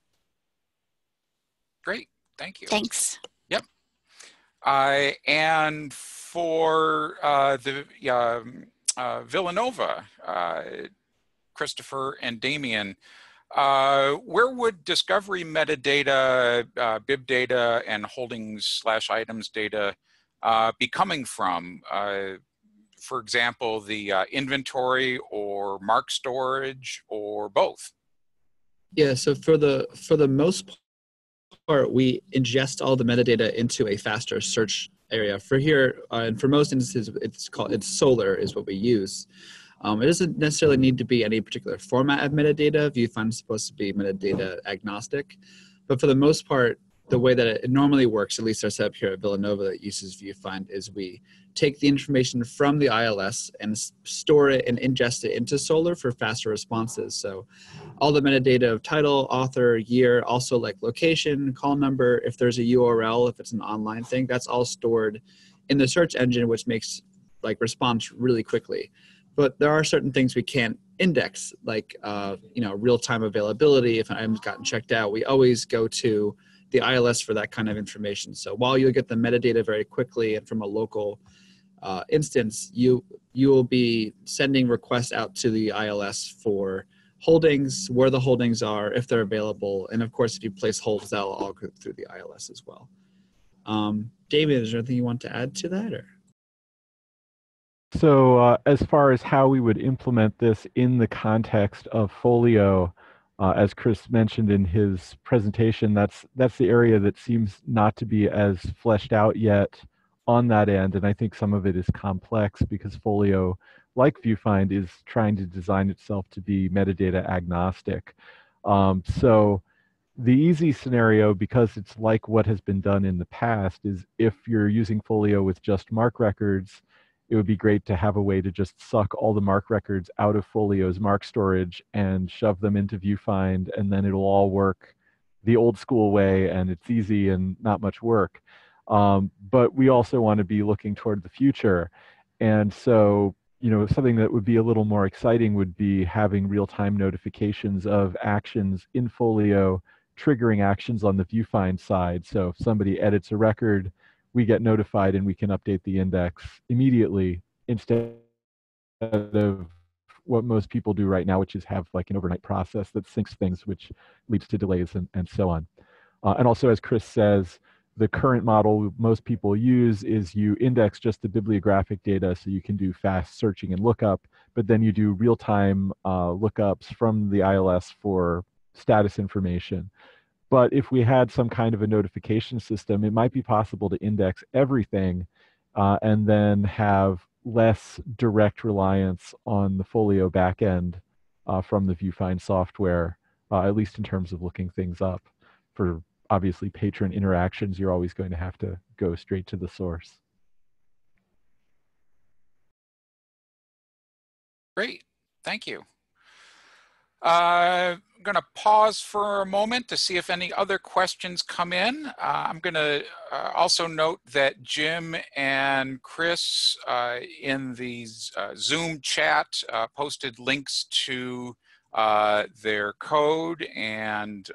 Great, thank you. Thanks. Yep. Uh, and for uh, the um, uh, Villanova, uh, Christopher and Demian, uh, where would discovery metadata, uh, bib data, and holdings slash items data be coming from? for example, the inventory or MARC storage or both? Yeah, so for the for the most part, we ingest all the metadata into a faster search area. For here, uh, and for most instances, it's called it's Solr is what we use. Um, it doesn't necessarily need to be any particular format of metadata. VuFind is supposed to be metadata agnostic, but for the most part, the way that it normally works, at least our setup here at Villanova that uses VuFind, is we take the information from the ILS and store it and ingest it into Solr for faster responses. So all the metadata of title, author, year, also like location, call number, if there's a URL, if it's an online thing, that's all stored in the search engine, which makes like response really quickly. But there are certain things we can't index, like uh, you know real-time availability. If an item's gotten checked out, we always go to the ILS for that kind of information. So while you'll get the metadata very quickly and from a local uh, instance, you you will be sending requests out to the ILS for holdings, where the holdings are, if they're available, and of course, if you place holds, that'll all go through the ILS as well. Um, David, is there anything you want to add to that, or? So, uh, as far as how we would implement this in the context of Folio, uh, as Chris mentioned in his presentation, that's that's the area that seems not to be as fleshed out yet on that end, and I think some of it is complex because Folio, like VuFind, is trying to design itself to be metadata agnostic. Um, so the easy scenario, because it's like what has been done in the past, is if you're using Folio with just MARC records, it would be great to have a way to just suck all the MARC records out of Folio's MARC storage and shove them into VuFind, and then it'll all work the old school way, and it's easy and not much work. Um, but we also want to be looking toward the future. And so, you know, something that would be a little more exciting would be having real-time notifications of actions in Folio, triggering actions on the VuFind side. So if somebody edits a record, we get notified and we can update the index immediately instead of what most people do right now, which is have like an overnight process that syncs things, which leads to delays and, and so on. Uh, and also, as Chris says, the current model most people use is you index just the bibliographic data so you can do fast searching and lookup, but then you do real-time uh, lookups from the ILS for status information. But if we had some kind of a notification system, it might be possible to index everything uh, and then have less direct reliance on the Folio backend uh, from the VuFind software, uh, at least in terms of looking things up. For obviously patron interactions, you're always going to have to go straight to the source. Great, thank you. Uh, going to pause for a moment to see if any other questions come in. Uh, I'm going to uh, also note that Jim and Chris uh, in the uh, Zoom chat uh, posted links to their code and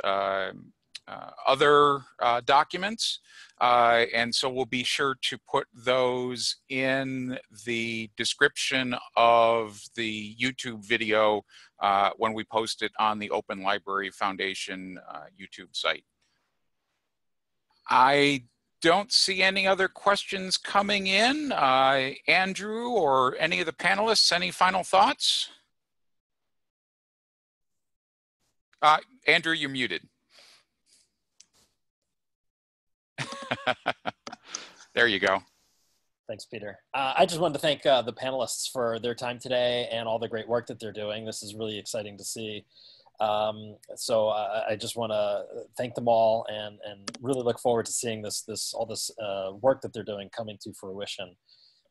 other documents. Uh, and so we'll be sure to put those in the description of the YouTube video uh, when we post it on the Open Library Foundation uh, YouTube site. I don't see any other questions coming in. Uh, Andrew or any of the panelists, any final thoughts? Uh, Andrew, you're muted. there you go. Thanks, Peter. Uh, I just wanted to thank uh, the panelists for their time today and all the great work that they're doing. This is really exciting to see. Um, so uh, I just want to thank them all and, and really look forward to seeing this, this all this uh, work that they're doing coming to fruition.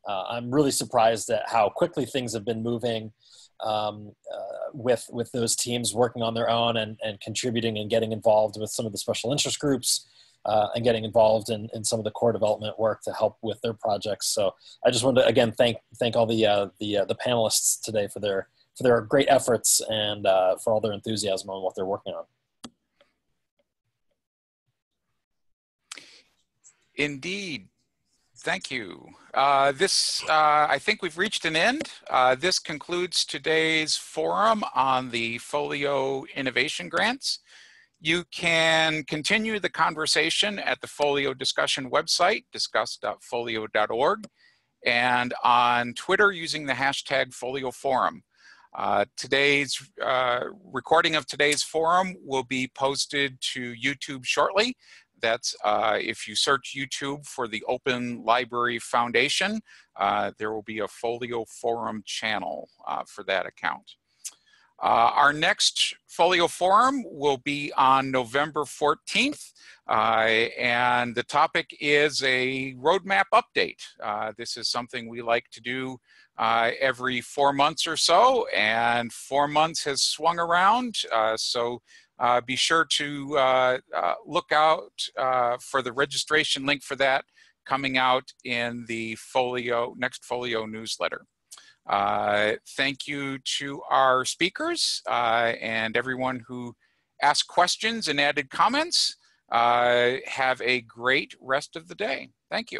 Uh, I'm really surprised at how quickly things have been moving um, uh, with with those teams working on their own and, and contributing and getting involved with some of the special interest groups uh, and getting involved in, in some of the core development work to help with their projects. So I just wanted to again thank thank all the uh, the uh, the panelists today for their for their great efforts and uh, for all their enthusiasm on what they're working on. Indeed. Thank you. Uh, this, uh, I think we've reached an end. This concludes today's forum on the Folio Innovation Grants. You can continue the conversation at the Folio discussion website, discuss.folio.org, and on Twitter using the hashtag FolioForum. Uh, today's uh, recording of today's forum will be posted to YouTube shortly. That's uh, if you search YouTube for the Open Library Foundation, uh, there will be a Folio Forum channel uh, for that account. Uh, our next Folio Forum will be on November 14th, uh, and the topic is a roadmap update. Uh, this is something we like to do uh, every four months or so, and four months has swung around, uh, so uh, be sure to look out for the registration link for that coming out in the Folio next Folio newsletter. Uh, thank you to our speakers uh, and everyone who asked questions and added comments. Uh, have a great rest of the day. Thank you.